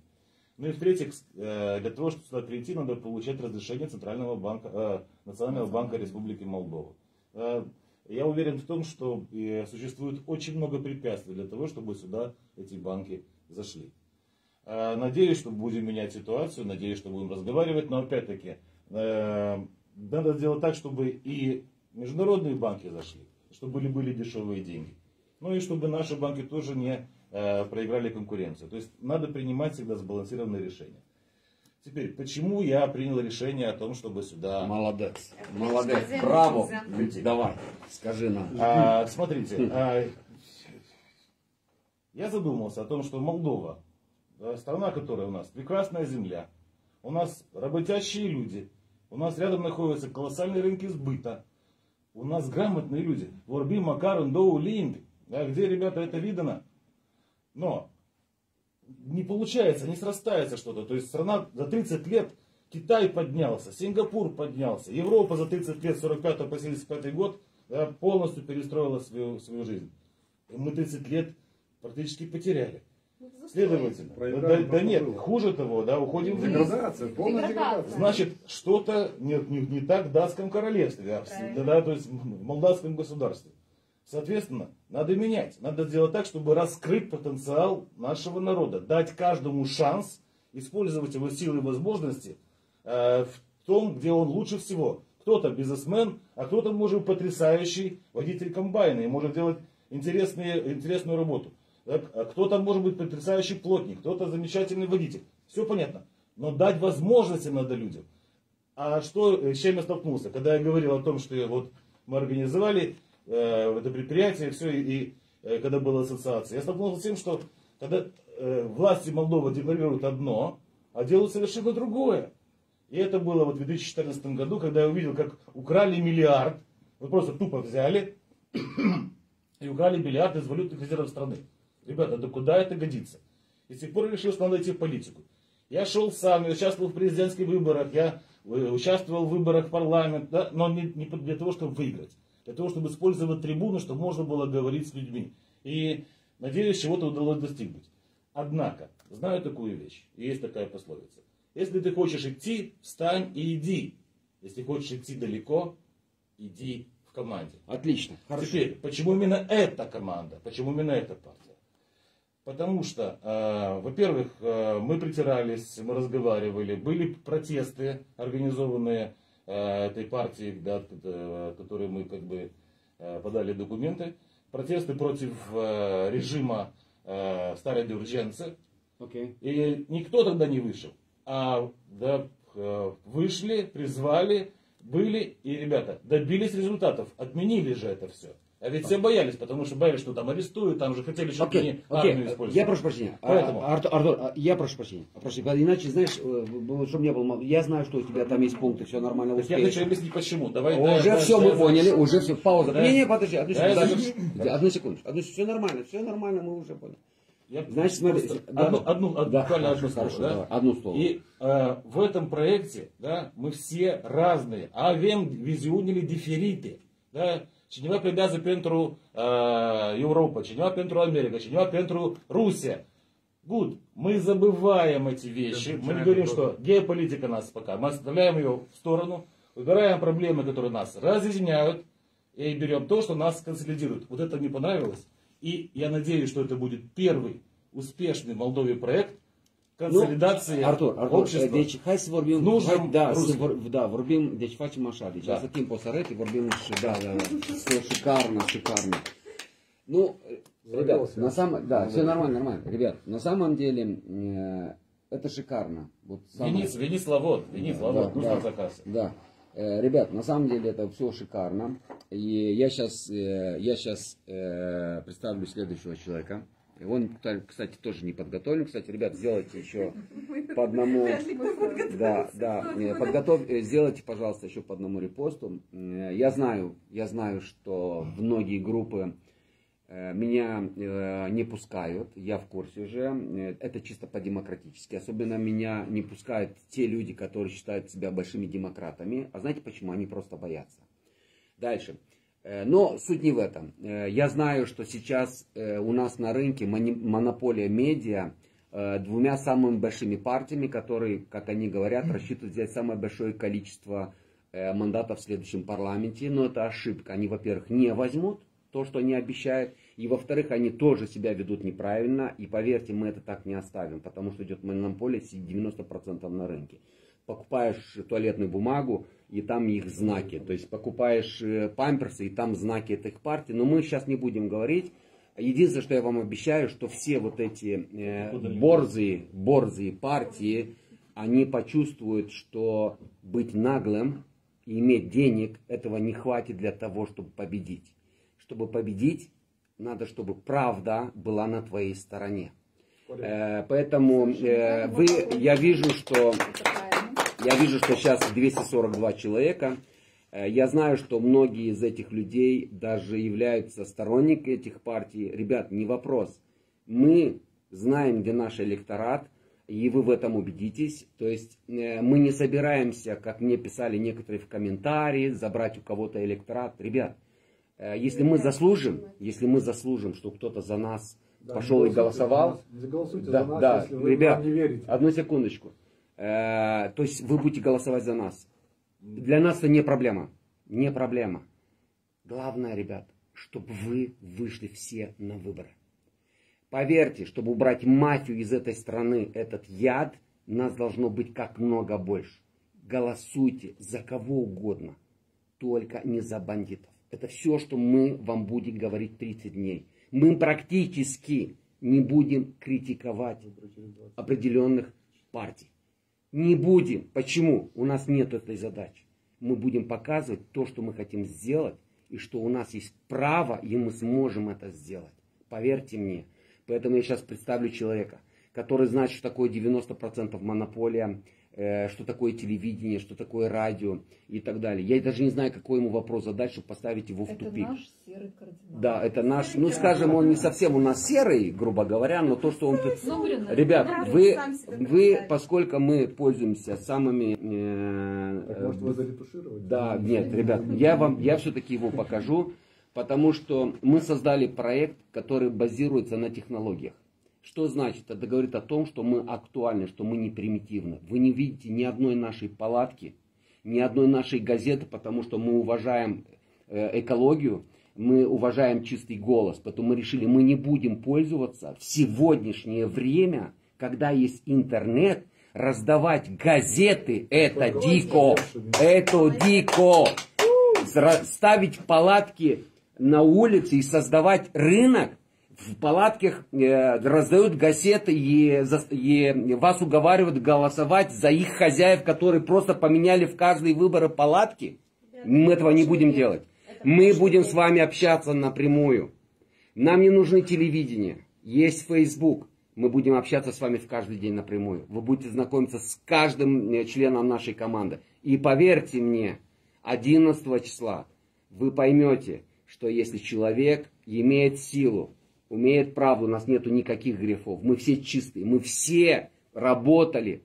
Ну и в-третьих, э, для того, чтобы сюда прийти, надо получать разрешение Центрального банка, э, Национального банка Республики Молдова. Э, Я уверен в том, что существует очень много препятствий для того, чтобы сюда эти банки зашли. Надеюсь, что будем менять ситуацию, надеюсь, что будем разговаривать, но опять-таки надо сделать так, чтобы и международные банки зашли, чтобы были, были дешевые деньги. Ну и чтобы наши банки тоже не э, проиграли конкуренцию. То есть надо принимать всегда сбалансированные решения. Теперь, почему я принял решение о том, чтобы сюда... Молодец, молодец, браво. нельзя. Давай, скажи нам. А, смотрите, а, я задумался о том, что Молдова, страна, которая у нас прекрасная земля, у нас работящие люди, у нас рядом находятся колоссальные рынки сбыта, у нас грамотные люди. Ворби, Макарон, Доу, Линд. Да, где, ребята, это видано? Но не получается, не срастается что-то. То есть страна за 30 лет, Китай поднялся, Сингапур поднялся, Европа за 30 лет, с 45 по 75 год, да, полностью перестроила свою, свою жизнь. И мы 30 лет практически потеряли. Следовательно, да, Проиграли да- да нет, хуже того, да, уходим в. Деградация, полная Деградация. Значит, что-то не, не, не так в датском королевстве, а Правильно. да, то есть в молдавском государстве. Соответственно, надо менять. Надо сделать так, чтобы раскрыть потенциал нашего народа, дать каждому шанс использовать его силы и возможности э, в том, где он лучше всего. Кто-то бизнесмен, а кто-то может быть потрясающий водитель комбайна и может делать интересные, интересную работу. А Кто-то может быть потрясающий плотник, кто-то замечательный водитель. Все понятно. Но дать возможности надо людям. А что, э, с чем я столкнулся? Когда я говорил о том, что вот мы организовали э, это предприятие, все, и, и, э, когда была ассоциация, я столкнулся с тем, что когда э, власти Молдовы декларируют одно, а делают совершенно другое. И это было вот в 2014 году, когда я увидел, как украли миллиард, вот просто тупо взяли и украли миллиард из валютных резервов страны. Ребята, да куда это годится? И с тех пор решил, что надо идти в политику. Я шел сам, я участвовал в президентских выборах, я э, участвовал в выборах в парламент, да, но не, не для того, чтобы выиграть. Для того, чтобы использовать трибуну, чтобы можно было говорить с людьми. И надеюсь, чего-то удалось достигнуть. Однако, знаю такую вещь, есть такая пословица. Если ты хочешь идти, встань и иди. Если хочешь идти далеко, иди в команде. Отлично. Хорошо. Теперь, почему именно эта команда? Почему именно эта партия? Потому что, э, во-первых, э, мы притирались, мы разговаривали, были протесты, организованные э, этой партией, да, э, которые мы как бы э, подали документы, протесты против режима старой Дюрдженцы, Окей. и никто тогда не вышел. А да, вышли, призвали, были, и, ребята, добились результатов. Отменили же это все. А ведь все боялись, потому что боялись, что там арестуют, там же хотели, чтобы Окей, они окей. армию использовали. Я прошу прощения. А, Поэтому. Артур, Артур, а, я прошу прощения. Прошу, иначе, знаешь, э, чтобы не было, я знаю, что у тебя там есть пункты, все нормально Так я успеешь. хочу объяснить почему. Давай, Уже да, да, все да, мы да, поняли, да. уже все, пауза. Да. Не, не, подожди, одну Да, секунду. завершу. Одну секунду, одну секунду, все нормально, все нормально, мы уже поняли. Я Значит, смотри, да. одну, одну, од- Да, буквально одно слово. да? давай, одно слово. И э, в этом проекте да, мы все разные. Avem viziunile diferite. Da? Cineva pledează pentru uh, Europa, cineva pentru America, cineva pentru Rusia. Good. Мы забываем эти вещи. Мы не говорим, что геополитика нас пока. Мы оставляем ее в сторону, выбираем проблемы, которые нас разъединяют, и берем то, что нас консолидирует. Вот это мне понравилось. И я надеюсь, что это будет первый успешный в Молдове проект консолидации Artur, Artur, общества. deci hai să vorbim, Нужным hai, da, să rusului. vor, da, vorbim, deci facem așa, deci Da. da. să timp o să arăt, vorbim și, da, da, да, шикарно, шикарно. Ну, ребят, Завелся. на самом, да, все нормально, нормально. Ребят, на самом деле, э, это шикарно. Вот самое- Вини, вини Славод, вини Да, Славод, да, нужно да. заказ. Да. Э, Ребят, на самом деле это все шикарно. И я сейчас, я сейчас представлю следующего человека. Он, кстати, тоже не подготовлен. Кстати, ребят, сделайте еще по одному. Да, да. Подготовь, э, сделайте, пожалуйста, еще по одному репосту. Э, Я знаю, я знаю, что многие группы э, меня не пускают, я в курсе уже, это чисто по-демократически. Особенно меня не пускают те люди, которые считают себя большими демократами. А знаете почему? Они просто боятся. Дальше. Э, Но суть не в этом. Э, Я знаю, что сейчас э, у нас на рынке монополия медиа двумя самыми большими партиями, которые, как они говорят, рассчитывают взять самое большое количество мандатов в следующем парламенте. Но это ошибка. Они, во-первых, не возьмут то, что они обещают. И, во-вторых, они тоже себя ведут неправильно. И поверьте, мы это так не оставим, потому что идет монополия 90% на рынке. Покупаешь туалетную бумагу, и там их знаки. То есть покупаешь э, памперсы, и там знаки этих партий. Но мы сейчас не будем говорить. Единственное, что я вам обещаю, что все вот эти э, борзые, борзые партии, они почувствуют, что быть наглым и иметь денег, этого не хватит для того, чтобы победить. Чтобы победить, надо, чтобы правда была на твоей стороне. Э, поэтому э, вы, я вижу, что я вижу, что сейчас 242 человека. Э, Я знаю, что многие из этих людей даже являются сторонниками этих партий. Ребят, не вопрос. Мы знаем, где наш электорат, и вы в этом убедитесь. То есть э, мы не собираемся, как мне писали некоторые в комментарии, забрать у кого-то электорат. Ребят, э, если мы заслужим, если мы заслужим, что кто-то за нас Да, пошел и голосуйте за голосовал, нас, Да, за нас, да, если вы ребят, не верите. Одну секундочку. Э, то есть вы будете голосовать за нас. Для нас это не проблема. Не проблема. Главное, ребят, чтобы вы вышли все на выборы. Поверьте, чтобы убрать мафию из этой страны, этот яд, нас должно быть как много больше. Голосуйте за кого угодно. только не за бандитов. Это все, что мы вам будем говорить 30 дней. Мы практически не будем критиковать определенных партий. Не будем. Почему? У нас нет этой задачи. Мы будем показывать то, что мы хотим сделать, и что у нас есть право, и мы сможем это сделать. Поверьте мне. Поэтому я сейчас представлю человека, который знает, что такое 90% монополия, что такое телевидение, что такое радио и так далее. Я даже не знаю, какой ему вопрос задать, чтобы поставить его в Это тупик. наш серый кардинал. Да, это наш, ну скажем, он не совсем у нас серый, грубо говоря, но то, что он... тут- Ну, блин, Ребят, Да, вы, вы, поскольку мы пользуемся самыми... э, Так, э, может, его заретушировать? да, нет, ребят, я вам, я все-таки его покажу, потому что мы создали проект, который базируется на технологиях. Что значит? Это говорит о том, что мы актуальны, что мы не примитивны. Вы не видите ни одной нашей палатки, ни одной нашей газеты, потому что мы уважаем э, экологию, мы уважаем чистый голос. Поэтому мы решили, мы не будем пользоваться в сегодняшнее время, когда есть интернет, раздавать газеты. Это дико. Это дико. Ставить палатки на улице и создавать рынок. В палатках э, раздают газеты и, за- и вас уговаривают голосовать за их хозяев, которые просто поменяли в каждые выборы палатки. Мы этого не будем делать. Мы будем с вами общаться напрямую. Нам не нужны телевидение. Есть Facebook. Мы будем общаться с вами в каждый день напрямую. Вы будете знакомиться с каждым э, членом нашей команды. И поверьте мне, 11 числа вы поймете, что если человек имеет силу, умеет правду, у нас нету никаких грехов. Мы все чистые, мы все работали.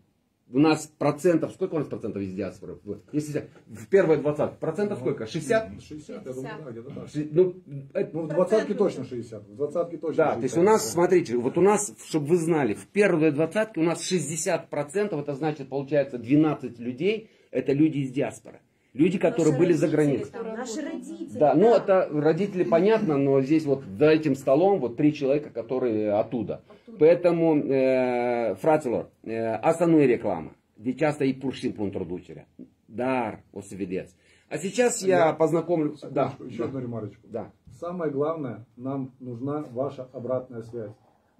У нас процентов, сколько у нас процентов из диаспоры? Вот, Если в первые 20, процентов сколько? 60? 60, я думаю, да, где-то так. Ши- Ну, это- Ну, в двадцатке точно 60, в двадцатке точно да, то есть у нас, смотрите, вот у нас, чтобы вы знали, в первые двадцатки у нас 60%, это значит, получается 12 людей, это люди из диаспоры. Люди, которые Наши были за границей. там, Наши родители. Да, ну это родители понятно, но здесь вот за этим столом вот три человека, которые оттуда. Поэтому, э, фратилор, э, основная реклама. Где часто и пуршим пунтрудучеря. Дар, освидец. А сейчас я, Я- познакомлю... Да, Секундочку, еще да, одну ремарочку. да. Самое главное, нам нужна ваша обратная связь.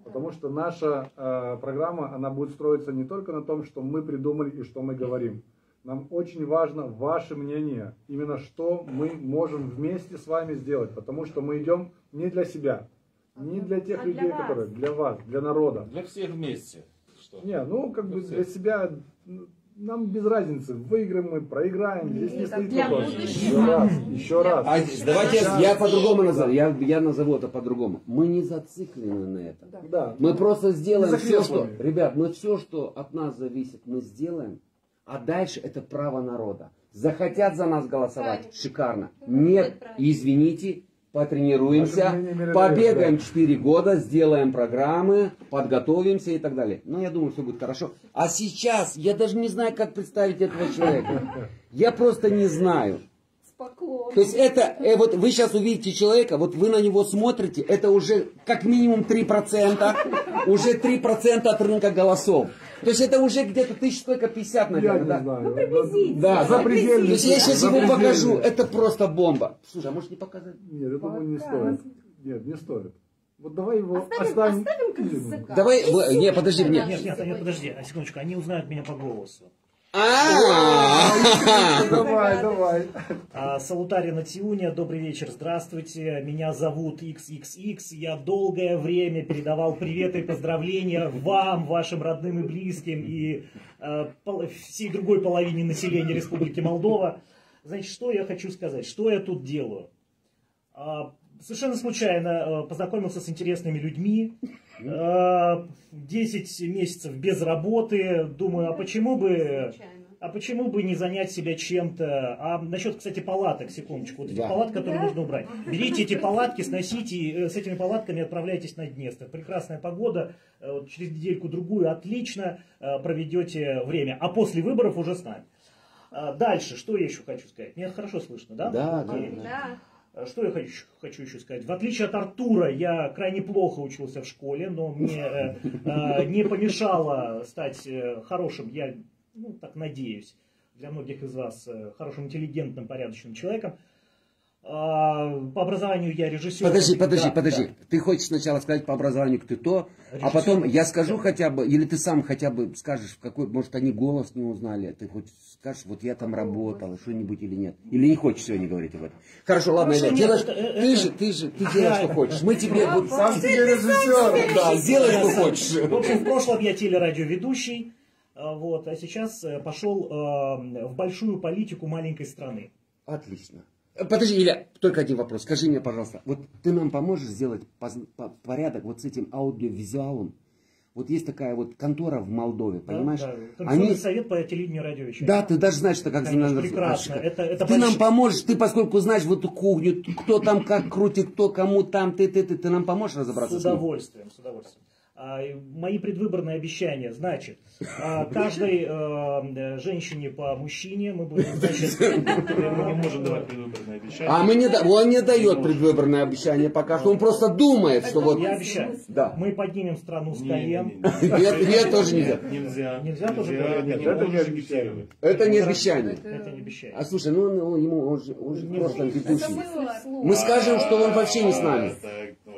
Потому что наша э, программа, она будет строиться не только на том, что мы придумали и что мы говорим. Нам очень важно ваше мнение, именно что мы можем вместе с вами сделать. Потому что мы идем не для себя, не для тех А для людей, вас. которые для вас, для народа. Для всех вместе. Что? Не, ну как бы Для всех. для себя ну, нам без разницы, выиграем мы, проиграем, здесь не стоит для вопрос. Еще раз, еще раз. А давайте я, я по-другому назову. Я, я назову это по-другому. Мы не зациклены на этом. Да. Да. Мы просто сделаем все, что... Ребят, мы все, что от нас зависит, мы сделаем. А дальше это право народа. Захотят за нас голосовать, Правильно. шикарно. Ну, Нет, извините, потренируемся, побегаем да. 4 года, сделаем программы, подготовимся и так далее. Ну, я думаю, все будет хорошо. А сейчас я даже не знаю, как представить этого человека. Я просто не знаю. То есть это, э, вот вы сейчас увидите человека, вот вы на него смотрите, это уже как минимум 3%, уже 3% от рынка голосов. То есть это уже где-то тысяч сколько, 50, Я наверное, не да? знаю. Ну, приблизительно. Да, За предельный. То есть я сейчас ему Запредельный. покажу, это просто бомба. Слушай, а может не показать? Нет, я думаю, не стоит. Нет, не стоит. Вот давай его Оставим, оставим. оставим. Давай, не, подожди, Нет, нет. нет, нет, подожди, а секундочку, они узнают меня по голосу. А, Давай, давай. А, Салутари Натиуня, добрый вечер, здравствуйте. Меня зовут XXX. Я долгое время передавал приветы и поздравления вам, вашим родным и близким и пол- всей другой половине населения Республики Молдова. Значит, что я хочу сказать? Что я тут делаю? А, Совершенно случайно познакомился с интересными людьми. Э, 10 месяцев без работы. Думаю, а почему бы... А почему бы не занять себя чем-то? А насчет, кстати, палаток, секундочку. Вот эти Да. палатки, которые Да. нужно убрать. Берите эти палатки, сносите, э, с этими палатками отправляйтесь на Днестр. Прекрасная погода, э, вот через недельку-другую отлично э, проведете время. А после выборов уже с нами. Дальше, что я еще хочу сказать? Меня хорошо слышно, да? Да, да, Да. А Что я хочу, хочу еще сказать? В отличие от Артура, я крайне плохо учился в школе, но мне э, э, не помешало стать э, хорошим, я ну, так надеюсь, для многих из вас э, хорошим, интеллигентным, порядочным человеком. А, По образованию я режиссер. Подожди, подожди, Да, подожди. да. Ты хочешь сначала сказать по образованию кто то, а Режиссер. потом я скажу Да. хотя бы, или ты сам хотя бы скажешь, в какой, может, они голос не узнали, ты хоть скажешь, вот я там работал, что-нибудь или нет. Или не хочешь сегодня говорить об этом. Хорошо, ладно, Хорошо, Илья, нет, делаешь, это- э, ты это- же, ты же, ты делаешь, что хочешь. Мы тебе вот Сам себе режиссер. Да, сделай, что хочешь. В общем, в прошлом я телерадиоведущий, а, вот, а сейчас э, пошел э, в большую политику маленькой страны. Отлично. Подожди, Илья, только один вопрос. Скажи мне, пожалуйста, вот ты нам поможешь сделать порядок вот с этим аудиовизуалом? Вот есть такая вот контора в Молдове, понимаешь? да. Они... совет по телевидению и радиовещанию. Да, ты даже знаешь, что как Конечно, прекрасно. Это- это ты нам больш- поможешь, ты поскольку знаешь вот эту кухню, кто там как крутит, кто кому там, ты, ты, ты, ты нам поможешь разобраться С с удовольствием, с удовольствием. А, мои предвыборные обещания, значит, а, каждой э, женщине по мужчине мы будем, значит, Мы не можем давать предвыборные обещания. А мы не, он не дает предвыборное обещание пока что, он просто думает, что вот... я обещаю, Да. мы поднимем страну с колен. не, не. Нет, нет, тоже нельзя. Нельзя. Нельзя тоже? Нет, Это не обещание. Это не обещание. Это не обещаю. А слушай, ну он, он ему, он же, он же Не просто ведущий. Мы скажем, что он вообще не с нами.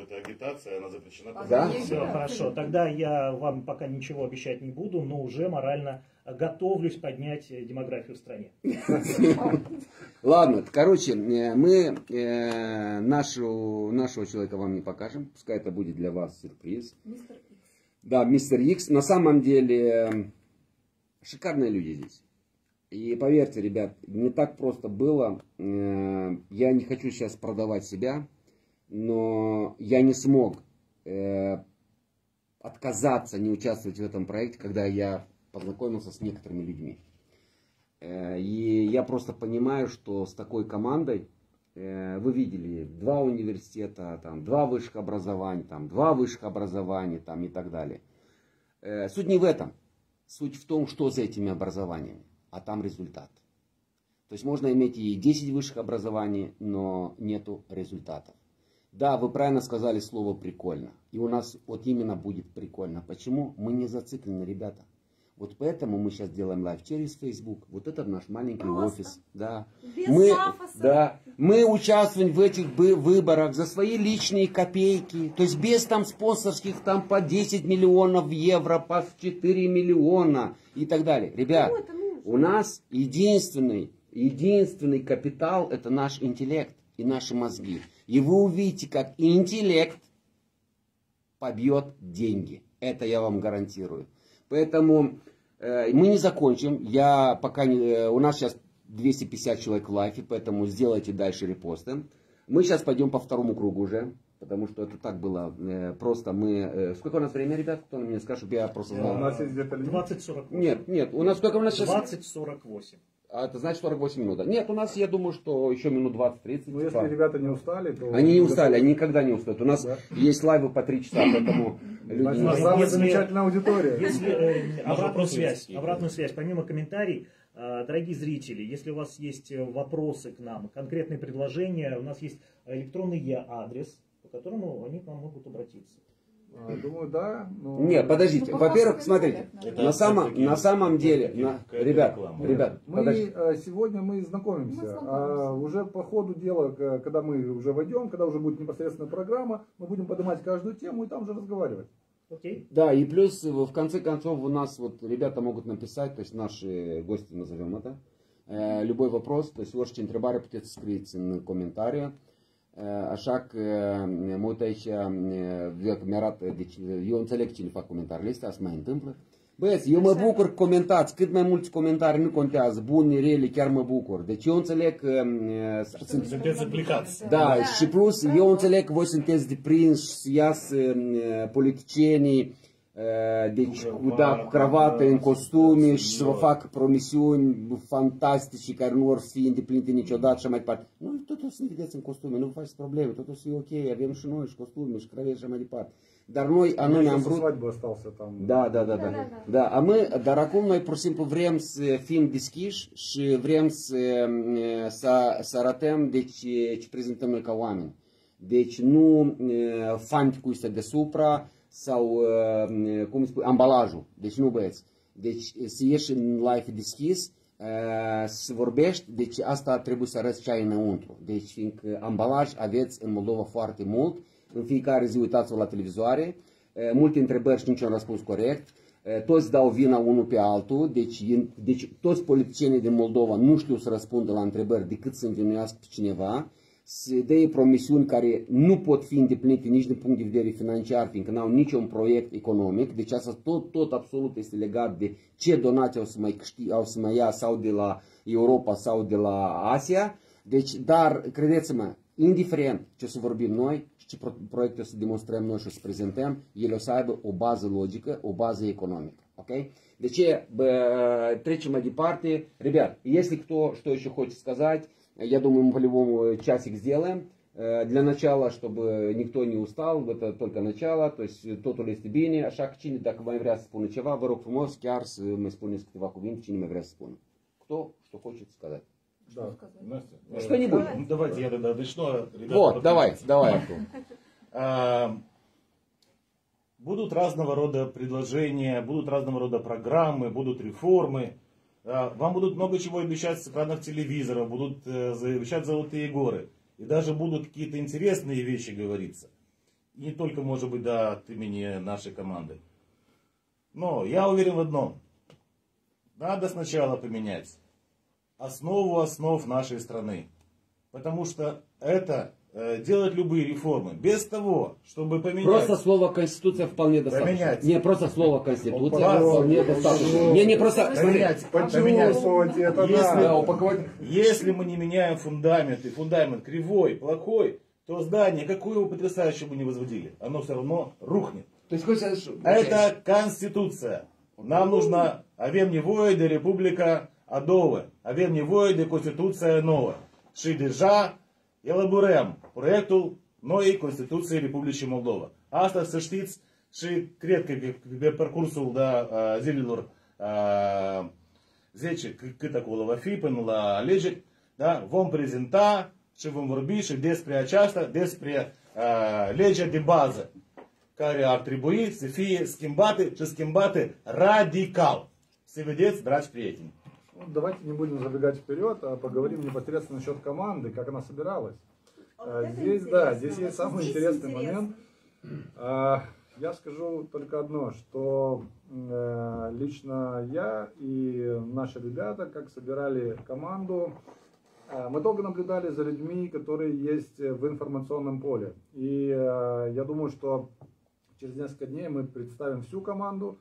Это, агитация, она запрещена. по Да? Все, хорошо. Тогда я вам пока ничего обещать не буду, но уже морально готовлюсь поднять э, демографию в стране. Ладно, короче, э, мы э, нашу, нашего человека вам не покажем. Пускай это будет для вас сюрприз. Мистер Икс. Да, мистер Икс. На самом деле, шикарные люди здесь. И поверьте, ребят, не так просто было. Я не хочу сейчас продавать себя, но я не смог э, отказаться, не участвовать в этом проекте, когда я познакомился с некоторыми людьми. Э, И я просто понимаю, что с такой командой, э, вы видели, два университета, там, два высших образования, там, два высших образования там, и так далее. Э, Суть не в этом. Суть в том, что за этими образованиями, а там результат. То есть можно иметь и 10 высших образований, но нету результатов. Да, вы правильно сказали слово прикольно. И у нас вот именно будет прикольно. Почему? Мы не зациклены, ребята. Вот поэтому мы сейчас делаем live через Facebook. Вот этот наш маленький Просто. офис. Да. Без Мы, пафоса. да, мы участвуем в этих выборах за свои личные копейки. То есть без там спонсорских там по 10 миллионов евро, по 4 миллиона и так далее. Ребят, это у нас единственный, единственный капитал это наш интеллект и наши мозги. И вы увидите, как интеллект побьет деньги. Это я вам гарантирую. Поэтому э, мы не закончим. Я пока не, э, у нас сейчас 250 человек в лайфе, поэтому сделайте дальше репосты. Мы сейчас пойдем по второму кругу уже, потому что это так было э, просто. Мы э, сколько у нас время, ребят? Кто мне скажет, чтобы я просто У знал? нас есть где-то лимит. 20-48. Нет, нет. У нас сколько у нас сейчас? 20-48. А это значит 48 минут. да? Нет, у нас, я думаю, что еще минут 20-30. Ну, если типа. ребята не устали, то... Они не устали, они никогда не устают. У нас Да. есть лайвы по 3 часа, поэтому люди у нас Если- самая замечательная аудитория. Если э, обратную связь, обратную связь, помимо комментариев, э, дорогие зрители, если у вас есть э, вопросы к нам, конкретные предложения, у нас есть электронный я-адрес, по которому они к нам могут обратиться. А, Думаю, да. но- Нет, подождите. Ну, Во-первых, смотрите. Это на самом, на самом деле, на- ребят, реклама. ребят, Мы подождите. э, сегодня мы знакомимся, Мы знакомимся. а уже по ходу дела, когда мы уже войдем, когда уже будет непосредственно программа, мы будем поднимать каждую тему и там же разговаривать. Окей? Да, и плюс, э, в конце концов, у нас вот ребята могут написать, то есть наши гости назовем это, э, любой вопрос, то есть puteți să scrieți în comentarii. Uh, Așa că uh, mă uit aici, uh, văd că mi-arată, deci uh, eu înțeleg cine fac comentariile astea, asta mai întâmplă. Băieți, eu mă bucur că comentați, cât mai mulți comentarii nu contează, bune, rele, chiar mă bucur. Deci eu înțeleg că uh, sunt Sunteți implicați. da, și plus, eu înțeleg că voi sunteți deprinși să iasă uh, politicienii, uh, deci cu, da, cu cravată, în costume și să vă fac promisiuni fantastice care nu vor fi îndeplinite niciodată și mai departe. Nu, totul sunteți în costume, nu vă faceți probleme, totul e ok, avem și noi și costume și cravete și mai departe. Dar noi, a noi am vrut... Da, da, da, da. da. da, da. da dar acum noi pur și simplu vrem să fim deschiși și vrem să, să, să arătăm deci, ce prezentăm noi ca oameni. Deci nu fanticul este deasupra, sau, e, cum spui, ambalajul. Deci nu băieți. Deci să ieși în live deschis, uh, să vorbești, deci asta trebuie să arăți ce ai înăuntru. Deci, fiindcă ambalaj aveți în Moldova foarte mult, în fiecare zi uitați-vă la televizoare, uh, multe întrebări și niciun răspuns corect, uh, toți dau vina unul pe altul, deci, deci toți politicienii din Moldova nu știu să răspundă la întrebări decât să învinuiască pe cineva, se dea promisiuni care nu pot fi îndeplinite nici din punct de vedere financiar, fiindcă nu au niciun proiect economic, deci asta tot, tot absolut este legat de ce donații au să mai, câștig, au să mai ia sau de la Europa sau de la Asia, deci, dar, credeți-mă, indiferent ce o să vorbim noi și ce proiecte o să demonstrăm noi și o să prezentăm, ele o să aibă o bază logică, o bază economică. Ok? De ce trecem mai departe? Ребят, если кто что еще хочет сказать, Я думаю, мы по-любому часик сделаем. Для начала, чтобы никто не устал, это только начало, то есть totul este bine, așa că cine dacă mai vrea să spună ceva, vă rog frumos chiar să mai spuneți câteva cuvinte, cine mai vrea să spună. Кто что хочет сказать. Да. Настя, Что-нибудь. Ну, давайте я тогда начну. а ребята Вот, давай, давай, Артур. А, Будут разного рода предложения, будут разного рода программы, будут реформы. А, Вам будут много чего обещать с экранов телевизора, будут э, обещать золотые горы. И даже будут какие-то интересные вещи говориться. И не только, может быть, да, от имени нашей команды. Но я уверен в одном. Надо сначала поменять основу основ нашей страны. Потому что это э, делать любые реформы. Без того, чтобы поменять... Просто слово Конституция вполне достаточно. Поменять. Не, просто слово Конституция Опа. вполне достаточно. Не, не просто... Поменять. поменять. Это Если- Да, упаковать. Если мы не меняем фундамент, и фундамент кривой, плохой, то здание, какое вы потрясающее бы не возводили, оно все равно рухнет. То есть, хочешь Это Конституция. Нам нужна Авем не воиде, Республика. Avem nevoie de Constituția nouă. Și deja elaborăm proiectul noii Constituții Republicii Moldova. Asta să știți și cred că pe, pe parcursul da, a, zilelor a, 10, c- cât acolo va fi până la alegeri, da, vom prezenta și vom vorbi și despre aceasta, despre a, legea de bază care ar trebui să fie schimbate și schimbate radical. Să vedeți, dragi prieteni. Ну, давайте не будем забегать вперед, а поговорим непосредственно насчет команды, как она собиралась. Вот А, Здесь, да, здесь есть самый здесь интересный интересно. момент. А, Я скажу только одно, что э, лично я и наши ребята, как собирали команду, э, мы долго наблюдали за людьми, которые есть в информационном поле. И э, я думаю, что через несколько дней мы представим всю команду.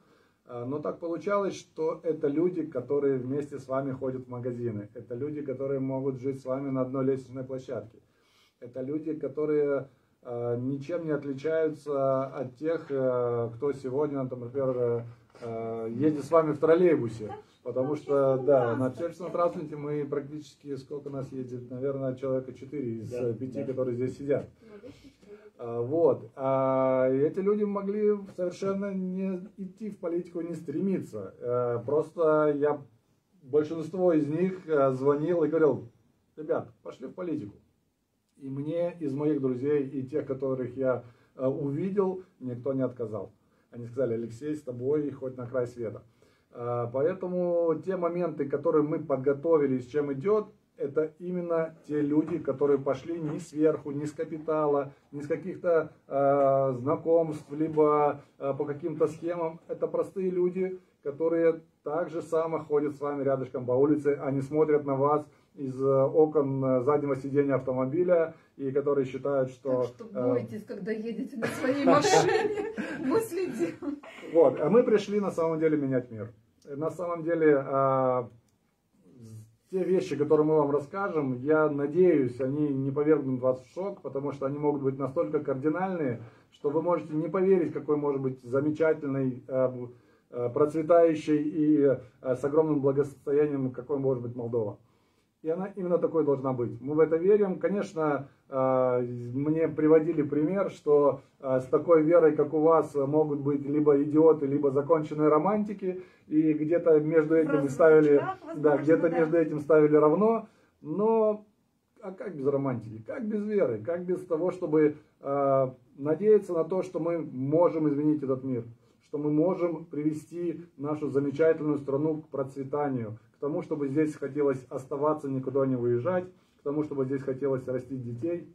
Э, Но так получалось, что это люди, которые вместе с вами ходят в магазины. Это люди, которые могут жить с вами на одной лестничной площадке. Это люди, которые э, ничем не отличаются от тех, э, кто сегодня, например, едет с вами в троллейбусе. Потому что, да, на общественном транспорте мы практически, сколько нас едет, наверное, человека 4 из Да, э, пяти, да. которые здесь сидят. А, Вот. А эти люди могли совершенно не идти в политику, не стремиться. Э, Просто я большинство из них э, звонил и говорил, ребят, пошли в политику. И мне из моих друзей и тех, которых я э, увидел, никто не отказал. Они сказали, Алексей, с тобой хоть на край света. Поэтому те моменты, которые мы подготовили, с чем идет, это именно те люди, которые пошли не сверху, не с капитала, не с каких-то э, знакомств, либо э, по каким-то схемам. Это простые люди, которые так же само ходят с вами рядышком по улице, они смотрят на вас из э, окон э, заднего сидения автомобиля, и которые считают, что... Так что э, бойтесь, когда едете на своей машине. Мы следим. Вот, а мы пришли на самом деле менять мир. На самом деле, те вещи, которые мы вам расскажем, я надеюсь, они не повергнут вас в шок, потому что они могут быть настолько кардинальные, что вы можете не поверить, какой может быть замечательный, а, а, процветающий и а, с огромным благосостоянием, какой может быть Молдова. И она именно такой должна быть. Мы в это верим. Конечно, а, мне приводили пример, что а, с такой верой, как у вас, могут быть либо идиоты, либо законченные романтики. И где-то между этим Просто ставили, так, да, возможно, где-то да. между этим ставили равно. Но а как без романтики? Как без веры? Как без того, чтобы а, надеяться на то, что мы можем изменить этот мир? Что мы можем привести нашу замечательную страну к процветанию, тому, чтобы здесь хотелось оставаться, никуда не выезжать, к тому, чтобы здесь хотелось растить детей,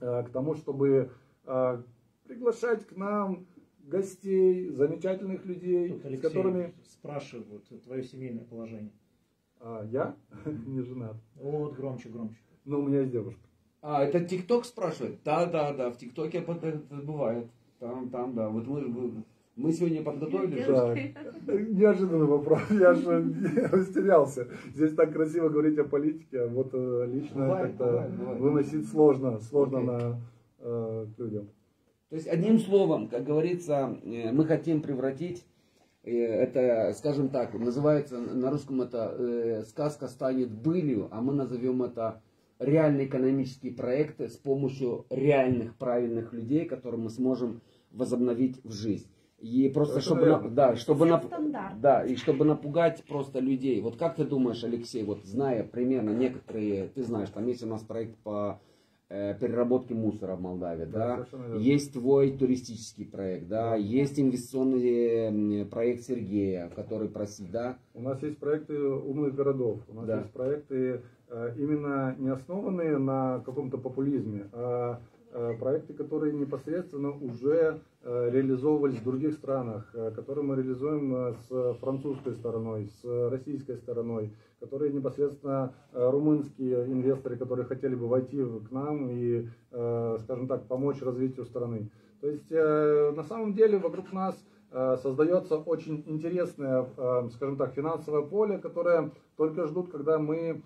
к тому, чтобы приглашать к нам гостей, замечательных людей, Тут, Алексей, с которыми... спрашивают твое семейное положение. А, я не женат. Вот, громче, громче. Но у меня есть девушка. А, это ТикТок спрашивает? Да, да, да, в ТикТоке это бывает. Там, там, да. Вот мы, мы сегодня подготовили. Да. Неожиданный вопрос. Я же растерялся. Здесь так красиво говорить о политике, а вот э, лично как-то выносить сложно, сложно Окей. на э, к людям. То есть, одним словом, как говорится, э, мы хотим превратить, э, это, скажем так, называется на русском это э, сказка станет былью, а мы назовем это реальные экономические проекты с помощью реальных правильных людей, которые мы сможем возобновить в жизнь. И просто Совершенно чтобы, на- да, чтобы, нап- да, и чтобы напугать просто людей. Вот как ты думаешь, Алексей, вот зная примерно некоторые, ты знаешь, там есть у нас проект по э, переработке мусора в Молдавии, Да, да, есть твой туристический проект, да, Да. есть инвестиционный проект Сергея, который просит, да, У нас есть проекты умных городов. У нас Да. есть проекты э, именно не основанные на каком-то популизме, а проекты, которые непосредственно уже э, реализовывались в других странах, э, которые мы реализуем э, с французской стороной, с российской стороной, которые непосредственно э, румынские инвесторы, которые хотели бы войти к нам и, э, скажем так, помочь развитию страны. То есть э, на самом деле вокруг нас э, создается очень интересное, э, скажем так, финансовое поле, которое только ждут, когда мы э,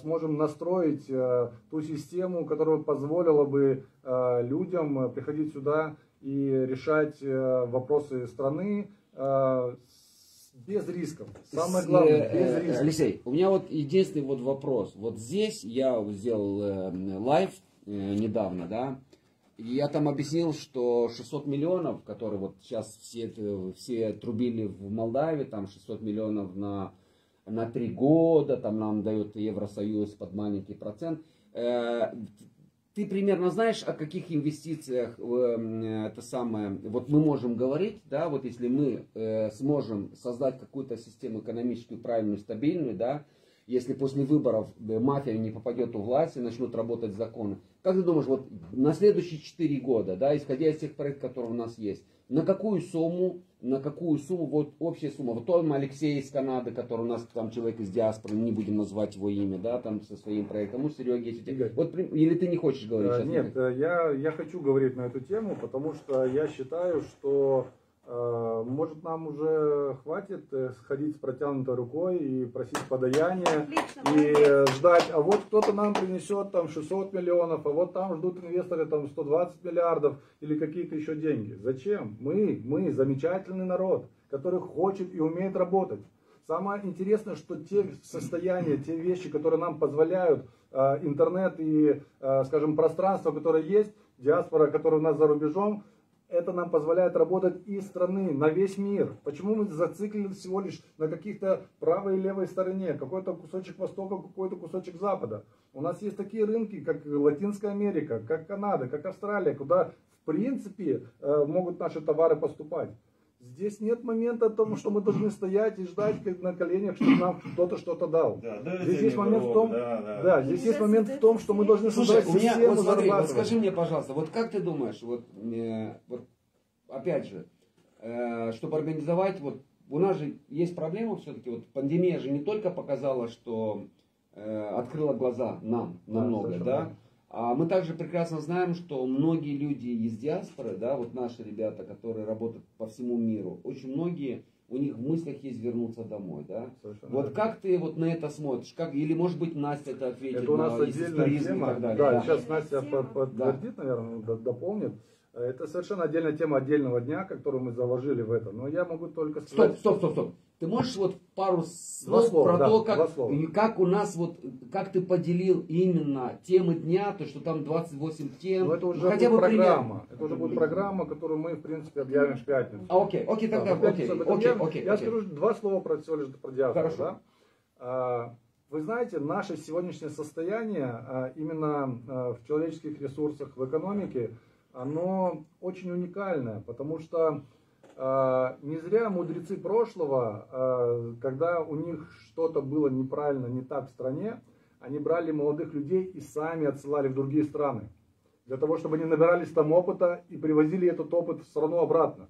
сможем настроить э, ту систему, которая позволила бы э, людям э, приходить сюда и решать э, вопросы страны э, без рисков. Самое главное, э, без э, рисков. Алексей, у меня вот единственный вот вопрос. Вот здесь я сделал э, live э, недавно, да, и я там объяснил, что 600 миллионов, которые вот сейчас все, все трубили в Молдавии, там 600 миллионов на, на три года, там нам дает Евросоюз под маленький процент. Э, ты примерно знаешь, о каких инвестициях э, это самое, вот мы можем говорить, да, вот если мы э, сможем создать какую-то систему экономическую правильную, стабильную, да, если после выборов мафия не попадет у власти, начнут работать законы. Как ты думаешь, вот на следующие 4 года, да, исходя из тех проектов, которые у нас есть, на какую сумму, на какую сумму, вот общая сумма, вот том Алексей из Канады, который у нас там человек из диаспоры, не будем называть его имя, да, там со своим проектом, у Сереги есть вот, или ты не хочешь говорить Э, сейчас? Нет, э, я, я хочу говорить на эту тему, потому что я считаю, что может нам уже хватит э, сходить с протянутой рукой и просить подаяние и э, ждать, а вот кто-то нам принесет там 600 миллионов, а вот там ждут инвесторы там 120 миллиардов или какие-то еще деньги. Зачем? Мы, мы замечательный народ, который хочет и умеет работать. Самое интересное, что те состояния, те вещи, которые нам позволяют э, интернет и, э, скажем, пространство, которое есть, диаспора, которая у нас за рубежом, это нам позволяет работать из страны, на весь мир. Почему мы зациклились всего лишь на каких-то правой и левой стороне, какой-то кусочек Востока, какой-то кусочек Запада? У нас есть такие рынки, как Латинская Америка, как Канада, как Австралия, куда в принципе э, могут наши товары поступать. Здесь нет момента о том, что мы должны стоять и ждать как на коленях, чтобы нам кто-то что-то дал. Да, да, Здесь есть момент в том, да, да. да, здесь есть момент в том, что мы должны Слушай, создать у меня, систему вот смотри, вот скажи мне, пожалуйста, вот как ты думаешь, вот, э, вот опять же, э, чтобы организовать, вот у нас же есть проблема все-таки, вот пандемия же не только показала, что э, открыла глаза нам намного, совершенно да, мы также прекрасно знаем, что многие люди из диаспоры, да, вот наши ребята, которые работают по всему миру, очень многие, у них в мыслях есть вернуться домой, да. Совершенно Вот верно. как ты вот на это смотришь? Как, или может быть Настя это ответит Это у нас на отдельная туризма и тема. так далее. Да, да. сейчас Настя Тема. по- подтвердит, наверное, д- дополнит. Это совершенно отдельная тема отдельного дня, которую мы заложили в это. Но я могу только Стоп, сказать... стоп, стоп, стоп. Ты можешь вот пару слов слова, про да, то, как, как у нас вот, как ты поделил именно темы дня, то что там 28 тем, Но это уже ну, хотя бы пример. программа. Это уже будет программа, которую мы, в принципе, объявим в пятницу. А, окей, окей, Да, тогда, пятницу окей, этом окей, объявим. окей, Я окей. скажу два слова про всего лишь про диаспору. Хорошо. да. А, Вы знаете, наше сегодняшнее состояние а, именно а, в человеческих ресурсах, в экономике, оно очень уникальное, потому что Не зря мудрецы прошлого, а, когда у них что-то было неправильно, не так в стране, они брали молодых людей и сами отсылали в другие страны. Для того, чтобы они набирались там опыта и привозили этот опыт в страну обратно.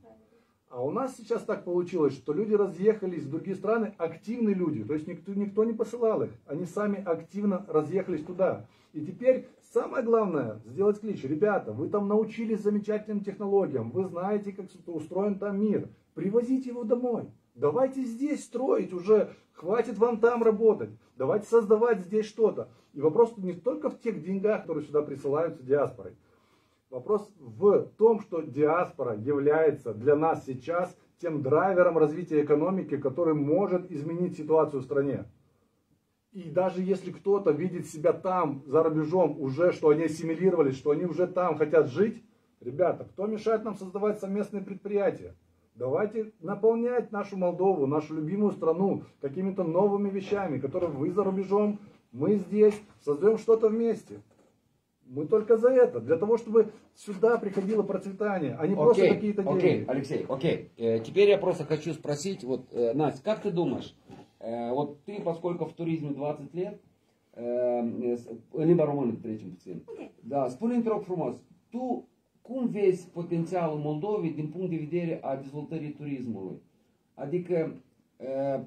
А у нас сейчас так получилось, что люди разъехались в другие страны, активные люди, то есть никто, никто не посылал их, они сами активно разъехались туда. И теперь самое главное сделать клич. Ребята, вы там научились замечательным технологиям, вы знаете, как устроен там мир. Привозите его домой. Давайте здесь строить уже, хватит вам там работать. Давайте создавать здесь что-то. И вопрос не только в тех деньгах, которые сюда присылаются диаспорой. Вопрос в том, что диаспора является для нас сейчас тем драйвером развития экономики, который может изменить ситуацию в стране. И даже если кто-то видит себя там, за рубежом, уже, что они ассимилировались, что они уже там хотят жить, ребята, кто мешает нам создавать совместные предприятия? Давайте наполнять нашу Молдову, нашу любимую страну какими-то новыми вещами, которые вы за рубежом, мы здесь, создаем что-то вместе. Мы только за это, для того, чтобы сюда приходило процветание, а не просто Окей, какие-то деньги. окей, Алексей, окей. Э, Теперь я просто хочу спросить, вот, э, Настя, как ты думаешь, э, вот ты, поскольку в туризме 20 lет, uh, s- în limba română trecem puțin. Da, spune-mi te rog frumos, tu cum vezi potențialul Moldovei din punct de vedere a dezvoltării turismului? Adică, uh,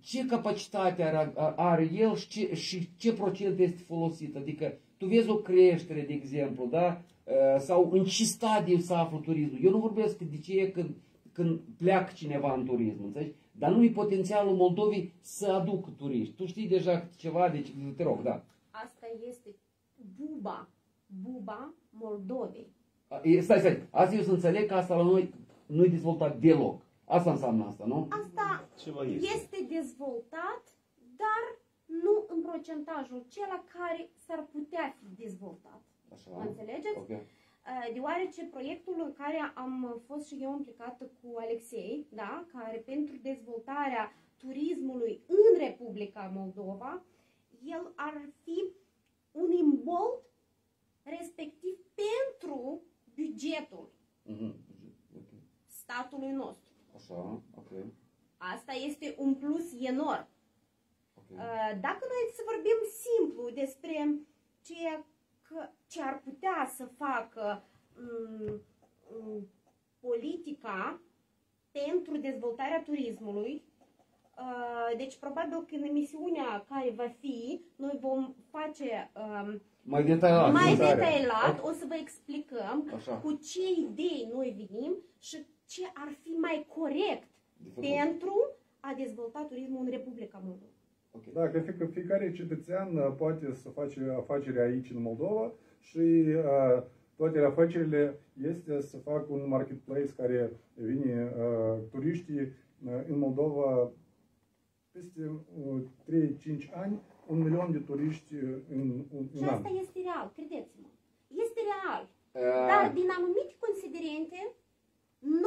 ce capacitate are, are el și ce, și ce procent este folosit? Adică, tu vezi o creștere, de exemplu, da? Uh, Sau în ce stadiu se află turismul? Eu nu vorbesc de ce e când, când pleacă cineva în turism, înțelegi? Dar nu e potențialul Moldovei să aducă turiști. Tu știi deja ceva, deci te rog, da. Asta este buba, buba Moldovei. A, e, Stai, stai, azi eu să înțeleg că asta la noi nu e dezvoltat deloc. Asta înseamnă asta, nu? Asta Ceva este. este dezvoltat, dar nu în procentajul cela care s-ar putea fi dezvoltat. Așa. Mă înțelegeți? Ok. Uh, deoarece proiectul în care am fost și eu implicată cu Alexei, da, care pentru dezvoltarea turismului în Republica Moldova, el ar fi un imbold respectiv pentru bugetul Mhm. Ok. statului nostru. Așa, ok. Asta este un plus enorm. Ok. Uh, Dacă noi să vorbim simplu despre ceea că, ce ar putea să facă um, um, politica pentru dezvoltarea turismului, uh, deci probabil că în emisiunea care va fi, noi vom face um, Mai detaliat. mai întrebarea. detaliat, o să vă explicăm Așa. cu ce idei noi venim și ce ar fi mai corect De făcut. pentru a dezvolta turismul în Republica Moldova. Ok. Da, că fie- fiecare cetățean uh, poate să face afaceri aici în Moldova și uh, toate afacerile este să facă un marketplace care vine uh, turiștii uh, în Moldova peste uh, 3-5 ani, un milion de turiști uh, în, în, Și în an. asta este real, credeți-mă. Este real. Uh, Dar din anumite considerente,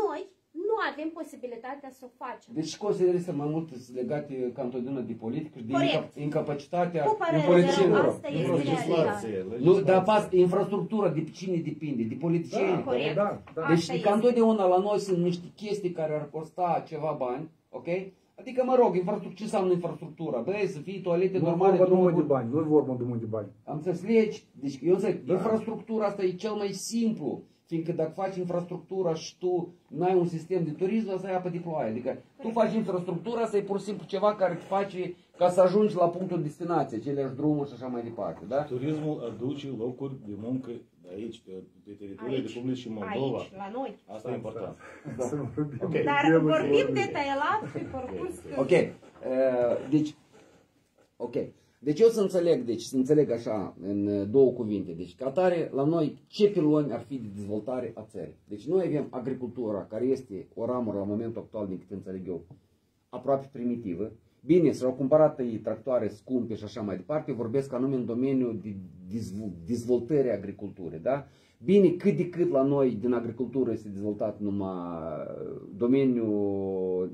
noi nu avem posibilitatea să o facem. Deci considerezi să mai mult sunt legate ca întotdeauna de politică și de Corect. inca- incapacitatea Cu părere politicienilor. rău, asta este Legislație, Nu, dar pas, infrastructura de cine depinde? De politicieni. Corect. da, da. Deci Asta ca este. întotdeauna la noi sunt niște chestii care ar costa ceva bani, ok? Adică, mă rog, infrastructura, ce înseamnă infrastructura? Băi, să fie toalete Nu e normale, vorba numai de drumuri bani, nu e vorba numai de bani. Am înțeles legi, deci eu înțeleg, Da. infrastructura asta e cel mai simplu, fiindcă dacă faci infrastructura și tu nu ai un sistem de turism, asta e apă de ploaie. Adică tu faci infrastructura, asta e pur și simplu ceva care te face ca să ajungi la punctul de destinație, aceleași drumuri și așa mai departe, da? Turismul aduce locuri de muncă de aici, pe, pe teritoriul Aici, Republicii Moldova. Aici, la noi. Asta e important. Da. Să vorbim Ok. de Dar temă și vorbim vorbim. detaliat pe parcurs. că- Ok, uh, deci, ok. Deci eu să înțeleg, deci să înțeleg așa, în uh, două cuvinte. Deci, ca atare, la noi, ce piloni ar fi de dezvoltare a țării? Deci noi avem agricultura, care este o ramură la momentul actual, din câte înțeleg eu, aproape primitivă. Bine, s-au cumpărat ei tractoare scumpe și așa mai departe, eu vorbesc anume în domeniul de dezvo- dezvoltării agriculturii, da? Bine, cât de cât la noi din agricultură este dezvoltat numai uh, domeniul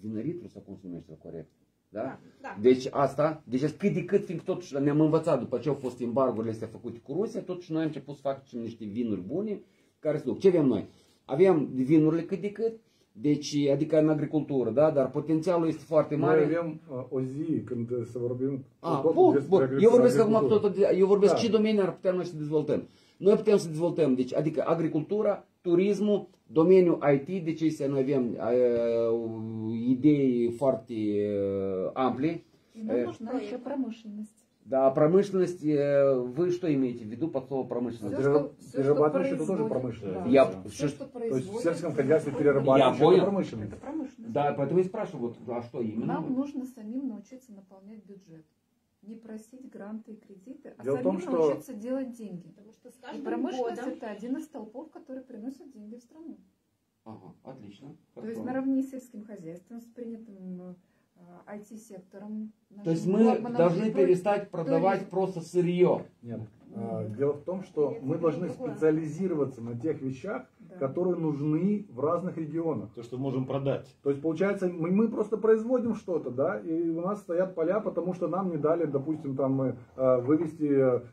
vinăritului sau cum se numește corect. Da? Da, da. Deci asta, deci cât de cât, fiindcă totuși ne-am învățat după ce au fost embargurile astea făcute cu Rusia, totuși noi am început să facem niște vinuri bune care se duc. Ce avem noi? avem vinurile cât de cât, deci, adică în agricultură, da, dar potențialul este foarte Noi mare. avem uh, o zi când să vorbim A, tot bun, despre bun. Eu agricultură. vorbesc acum tot, eu vorbesc Da. ce domenii ar putea noi să dezvoltăm. Noi putem să dezvoltăm, deci, adică agricultura, turismul, domeniul IT, deci este, noi avem uh, idei foarte uh, нам Э, нужна еще промышленность. Да, промышленность, вы что имеете в виду под слово промышленность? Всё, что- что перерабатывающий это тоже промышленность. да. Я- Всё, что То есть в сельском хозяйстве перерабатывающий Я понял. это промышленность. Это промышленность. Да, поэтому и спрашиваю, вот, а что именно? Нам нужно самим научиться наполнять бюджет. Не просить гранты и кредиты, а Дело самим том, что- научиться делать деньги. Потому что с И каждым промышленность годом это один из столпов, который приносит деньги в страну. Ага, отлично. То есть наравне с сельским хозяйством, с принятым э, IT-сектором. То есть мы должны и перестать продавать туризм. просто сырье. Нет. А, Дело в том, что мы должны специализироваться на тех вещах, Да. которые нужны в разных регионах. То, что можем продать. То есть, получается, мы, мы просто производим что-то, да, и у нас стоят поля, потому что нам не дали, допустим, там э, вывести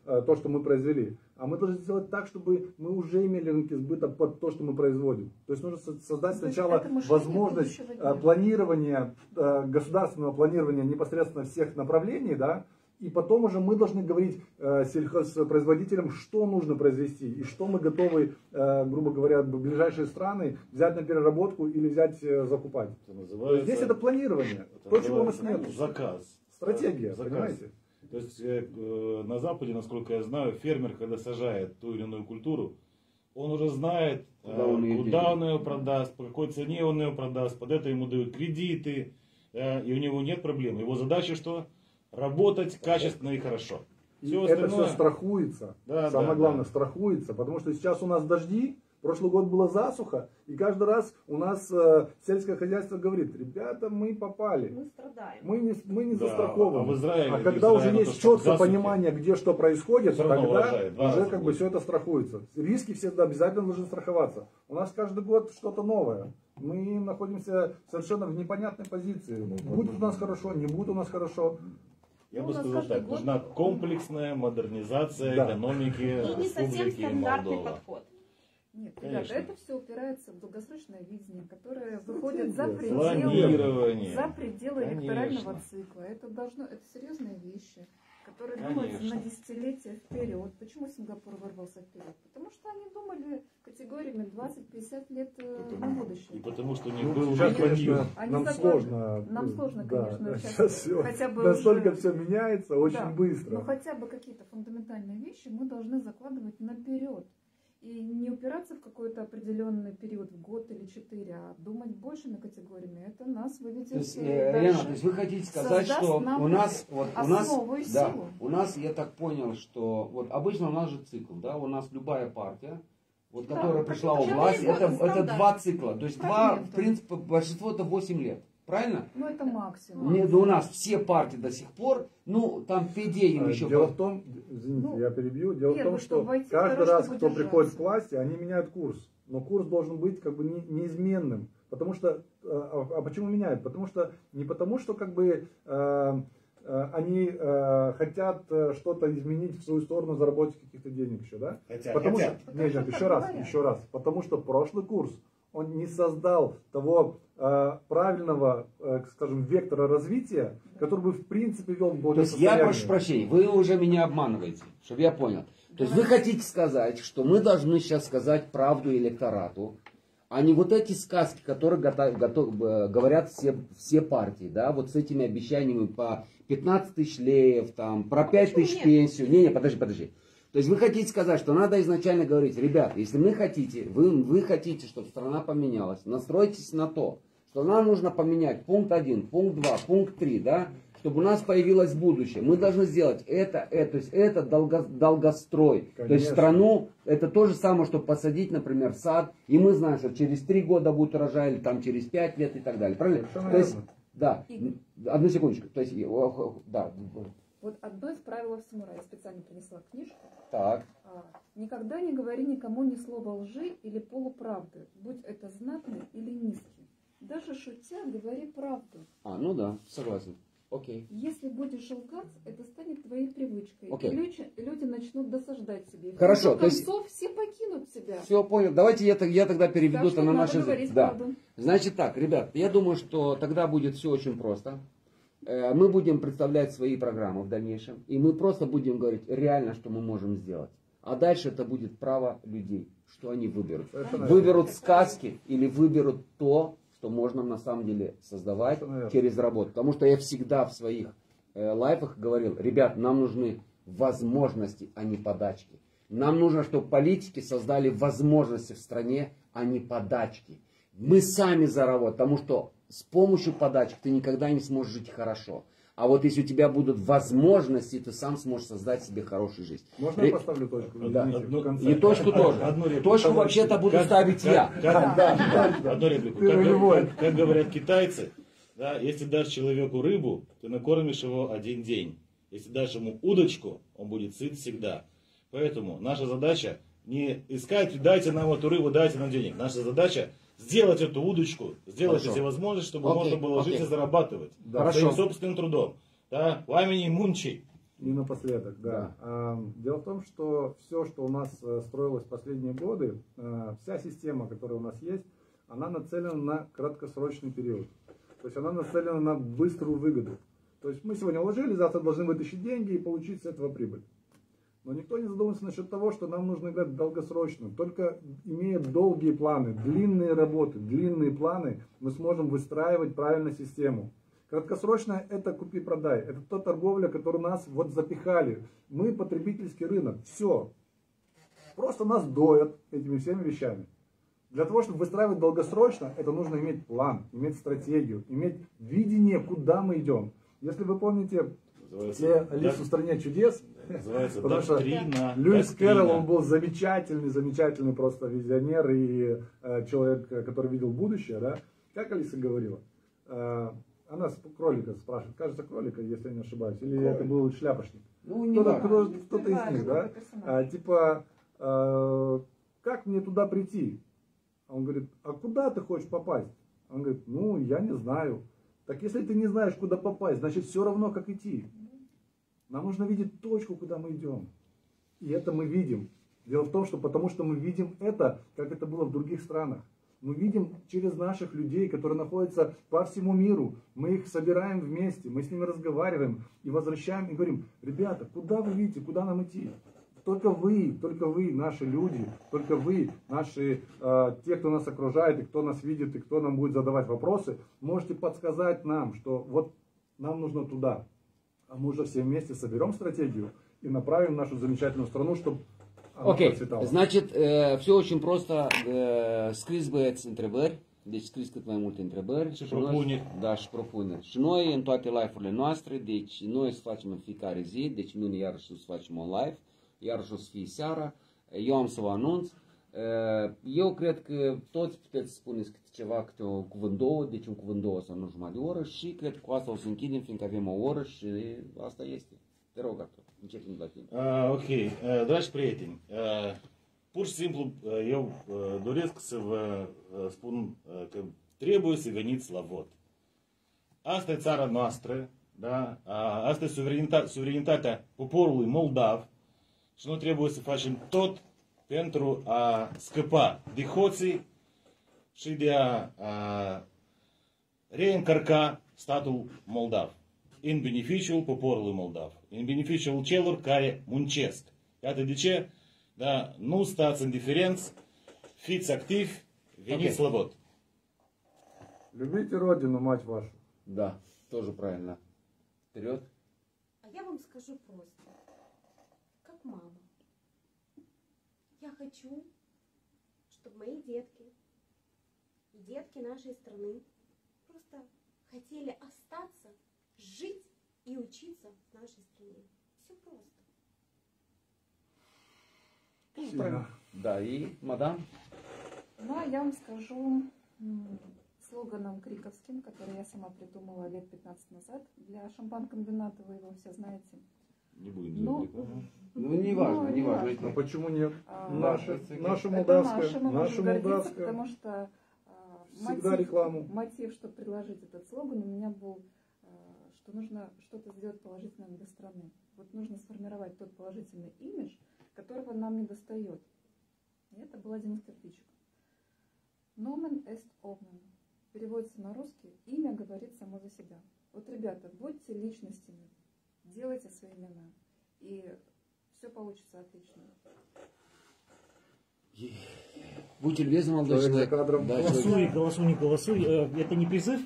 э, то, что мы произвели. А мы должны сделать так, чтобы мы уже имели рынки сбыта под то, что мы производим. То есть нужно со- создать То есть сначала возможность э, планирования, э, государственного планирования непосредственно всех направлений, да, и потом уже мы должны говорить э, сельхозпроизводителям, что нужно произвести и что мы готовы, э, грубо говоря, в ближайшие страны взять на переработку или взять э, закупать. Это называется, Здесь это планирование, это то, чего у нас нет. Заказ. Стратегия, Заказ. понимаете? То есть э, э, на Западе, насколько я знаю, фермер, когда сажает ту или иную культуру, он уже знает, э, Куда он куда он ее продаст, по какой цене он ее продаст, под это ему дают кредиты, э, и у него нет проблем. Его задача что? Работать качественно и хорошо. И Всё это все страхуется. Да, Самое да, главное, да. страхуется. Потому что сейчас у нас дожди, прошлый год была засуха, и каждый раз у нас э, сельское хозяйство говорит, ребята, мы попали. мы страдаем. Мы не, мы не Да, застрахованы. а в Израиле, А когда уже несмотря на есть то, четкое засухи, понимание, где что происходит, тогда урожай уже как бы будет. все это страхуется. Риски всегда обязательно должны страховаться. У нас каждый год что-то новое. Мы находимся совершенно в непонятной позиции. Будет у нас хорошо, не будет у нас хорошо. Я Ну, бы у нас сказал каждый так, год- нужна комплексная модернизация Да. экономики И не совсем стандартный Молдова. подход. Нет, Конечно. ребята, это все упирается в долгосрочное видение, которое выходит за пределы, за пределы Конечно. электорального цикла. Это должно, это серьезные вещи, которые думаются Конечно. на десятилетия вперед. Почему Сингапур вырвался вперед? Потому что они думали категориями 20-50 лет э, на И будущее. потому что у них Ну, был сейчас, уже конечно. Они нам заклад- сложно. нам сложно, да, конечно, сейчас сейчас всё хотя бы настолько уже- все меняется очень Да, быстро. Но хотя бы какие-то фундаментальные вещи мы должны закладывать наперед. И не упираться в какой-то определенный период, в год или четыре, а думать большими категориями. Это нас выведет То есть, э. Елена, то есть вы хотите сказать, что у нас, вот, у нас, да, у нас, я так понял, что вот обычно у нас же цикл, да, у нас любая партия, вот, Да, которая пришла у года это, это два цикла, то есть два, в принципе, большинство это 8 лет, правильно? Ну, это максимум. Не, да у нас все партии до сих пор, ну, там им А, еще... Дело в том, извините, Ну, я перебью, дело в первое, том, что что войти каждый раз, кто удержаться. приходит к власти, они меняют курс. Но курс должен быть как бы не- неизменным. Потому что, э, а, а почему меняют? Потому что, не потому что как бы э, э, они э, хотят э, что-то изменить в свою сторону, заработать каких-то денег еще, да? Хотят, Потому хотят. что, нет, нет, еще раз, еще раз. Потому что прошлый курс, он не создал того э, правильного, э, скажем, вектора развития, который бы в принципе вел к То есть я прошу прощения, вы уже меня обманываете, чтобы я понял. То есть вы хотите сказать, что мы должны сейчас сказать правду электорату, а не вот эти сказки, которые гото- гото- э, говорят все, все партии, да, вот с этими обещаниями по 15 тысяч леев, там, про 5 тысяч нет? пенсию. Не-не, подожди, подожди. То есть вы хотите сказать, что надо изначально говорить, ребят, если мы хотите, вы, вы хотите, чтобы страна поменялась, настройтесь на то, что нам нужно поменять пункт 1, пункт 2, пункт 3, да, чтобы у нас появилось будущее. Мы должны сделать это, это, то есть это долго, долгострой. То есть Конечно. страну, это то же самое, что посадить, например, сад, и мы знаем, что через 3 года будет урожай, или там через 5 лет и так далее. Правильно? Совершенно То есть, да, одну секундочку. То есть, да, Вот одно из правил самурая. Я специально принесла книжку. так. А, Никогда не говори никому ни слова лжи или полуправды, будь это знатный или низкий. Даже шутя, говори правду. А, ну да, согласен. Окей. Если будешь лгать, это станет твоей привычкой. Окей. И люди, люди начнут досаждать в Хорошо, то есть- все покинут в себя. Все, понял. Давайте я, я тогда переведу Так это на наш язык. Да. правду. Значит так, ребят, я думаю, что тогда будет все очень просто. Э, Мы будем представлять свои программы в дальнейшем, и мы просто будем говорить реально, что мы можем сделать. А дальше это будет право людей, что они выберут. Выберут сказки или выберут то, что можно на самом деле создавать через работу. Потому что я всегда в своих э, лайфах говорил, ребят, нам нужны возможности, а не подачки. Нам нужно, чтобы политики создали возможности в стране, а не подачки. Мы сами заработаем, потому что с помощью подачек ты никогда не сможешь жить хорошо. А вот если у тебя будут возможности, ты сам сможешь создать себе хорошую жизнь. Можно Ре- я поставлю точку? Да. Конце. И точку тоже. Одну реплику. Точку вообще-то буду Как- ставить как- я. как- Одну реплику. Ты Как, как- как говорят китайцы, да, если дашь человеку рыбу, ты накормишь его один день. Если дашь ему удочку, он будет сыт всегда. Поэтому наша задача не искать, дайте нам эту рыбу, дайте нам денег. Наша задача сделать эту удочку, сделать Хорошо. эти возможности, чтобы Окей, можно было жить окей. и зарабатывать. Да. Хорошо. Своим собственным трудом. Да, пламени мунчи. И напоследок, да. А, Дело в том, что все, что у нас э, строилось в последние годы, э, вся система, которая у нас есть, она нацелена на краткосрочный период. То есть она нацелена на быструю выгоду. То есть мы сегодня вложили, завтра должны вытащить деньги и получить с этого прибыль. Но никто не задумывается насчет того, что нам нужно играть долгосрочно. Только имея долгие планы, длинные работы, длинные планы, мы сможем выстраивать правильно систему. Краткосрочно это купи-продай. Это та торговля, которую нас вот запихали. Мы потребительский рынок. Все. Просто нас доят этими всеми вещами. Для того, чтобы выстраивать долгосрочно, это нужно иметь план, иметь стратегию, иметь видение, куда мы идем. Если вы помните те Алису в стране чудес, называется Потому что доктрина. Льюис доктрина. Кэрролл, он был замечательный, замечательный просто визионер и э, человек, который видел будущее, да. Как Алиса говорила? Э, она с- кролика спрашивает, кажется, кролика, если я не ошибаюсь, или Кролик. это был шляпочник. Ну, не Кто-то, кто- кто-то из них, да? А, типа, э, как мне туда прийти? А Он говорит, а куда ты хочешь попасть? Он говорит, ну, я не знаю. Так если ты не знаешь, куда попасть, значит, все равно, как идти. Нам нужно видеть точку, куда мы идем. И это мы видим. Дело в том, что потому что мы видим это, как это было в других странах. Мы видим через наших людей, которые находятся по всему миру. Мы их собираем вместе, мы с ними разговариваем и возвращаем и говорим, ребята, куда вы видите, куда нам идти? Только вы, только вы, наши люди, только вы, наши, э, те, кто нас окружает, и кто нас видит, и кто нам будет задавать вопросы, можете подсказать нам, что вот нам нужно туда. А мы уже все вместе соберем стратегию и направим нашу замечательную страну, чтобы она Окей, процветала. значит, все очень просто. Э, Scris băieți întrebări. Deci scris cât mai multe întrebări. Și propuneri. Da, și propuneri. Și noi, în toate live-urile noastre, deci noi o să facem în fiecare zi, deci mâine iarăși o să facem un live, iarăși o să fie seara. Eu am să vă anunț. Uh, Eu cred că toți puteți să spuneți câte ceva, câte o cuvânt două, deci un cuvânt două sau nu jumătate de oră și cred că cu asta o să închidem, fiindcă avem o oră și asta este. Te rog, Artur, începem de la tine. Ah, ok, Uh, dragi prieteni, uh, pur și simplu uh, eu uh, doresc să vă uh, spun uh, că trebuie să veniți la vot. Asta e țara noastră, da? A, Asta e suverenitatea, suverenitatea poporului moldav și noi trebuie să facem tot pentru a scăpa de hoții și de a, a reîncărca statul moldav în beneficiul poporului moldav, în beneficiul celor care muncesc. Iată de ce, da, nu stați indiferenți, fiți activi, veniți Ok. la vot. Любите Родину, мать вашу. Да, тоже правильно. Вперед. А я вам скажу просто, как мама. Я хочу, чтобы мои детки и детки нашей страны просто хотели остаться, жить и учиться в нашей стране. Все просто. Сильно. Да, и мадам? Ну, а я вам скажу слоганом Криковским, который я сама придумала лет 15 назад для шампан-комбината, вы его все знаете. Не будем Ну. Ну, не важно, Ну, не важно. важно. Ну почему нет? А, Наша, наша молдавская, наша гордиться, молдавская. потому что а, Всегда рекламу. мотив, чтобы предложить этот слоган, у меня был, а, что нужно что-то сделать положительное для страны. Вот нужно сформировать тот положительный имидж, которого нам не достает. И это был один из табличек. Nomen est omnem. Переводится на русский «Имя говорит само за себя». Вот, ребята, будьте личностями, делайте свои имена, и все получится отлично. Будьте любезны, молодой Человек. Да, Голосуй, человек. голосуй, не голосуй. Э, Это не призыв?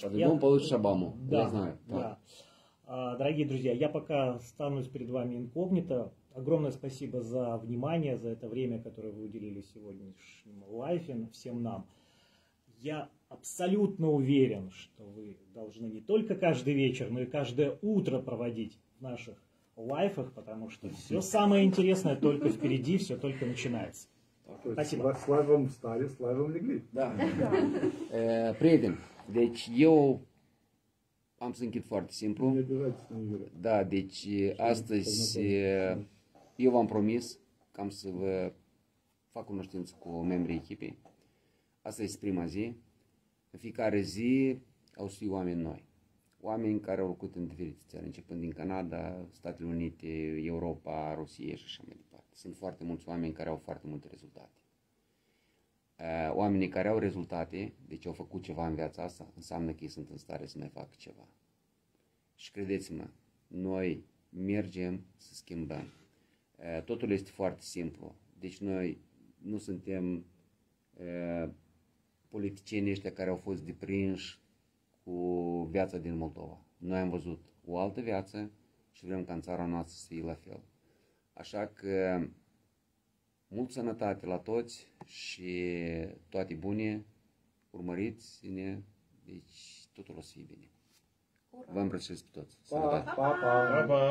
По-любому Я- получишь Обаму. Да, Я знаю. Так. да. А, Дорогие друзья, я пока останусь перед вами инкогнито. Огромное спасибо за внимание, за это время, которое вы уделили сегодняшнему лайфе, всем нам. Я абсолютно уверен, что вы должны не только каждый вечер, но и каждое утро проводить в наших лайфах, потому что все самое интересное только впереди, все только начинается. Спасибо. с лайвом встали, с лайвом. Da. E, prieteni, deci eu am să închid foarte simplu. Da, deci astăzi eu v-am promis că am să vă fac cunoștință cu membrii echipei. Asta este prima zi. În fiecare zi au să fie oameni noi. Oameni care au lucrat în diferite țări, începând din Canada, Statele Unite, Europa, Rusia și așa mai departe. Sunt foarte mulți oameni care au foarte multe rezultate. Eh, Oamenii care au rezultate, deci au făcut ceva în viața asta, înseamnă că ei sunt în stare să mai facă ceva. Și credeți-mă, noi mergem să schimbăm. Eh, Totul este foarte simplu. Deci noi nu suntem eh, politicienii ăștia care au fost deprinși cu viața din Moldova. Noi am văzut o altă viață și vrem ca în țara noastră să fie la fel. Așa că mult sănătate la toți și toate bune, urmăriți-ne, deci totul o să fie bine. Vă îmbrățesc pe toți. Pa, pa, pa, pa. pa, pa.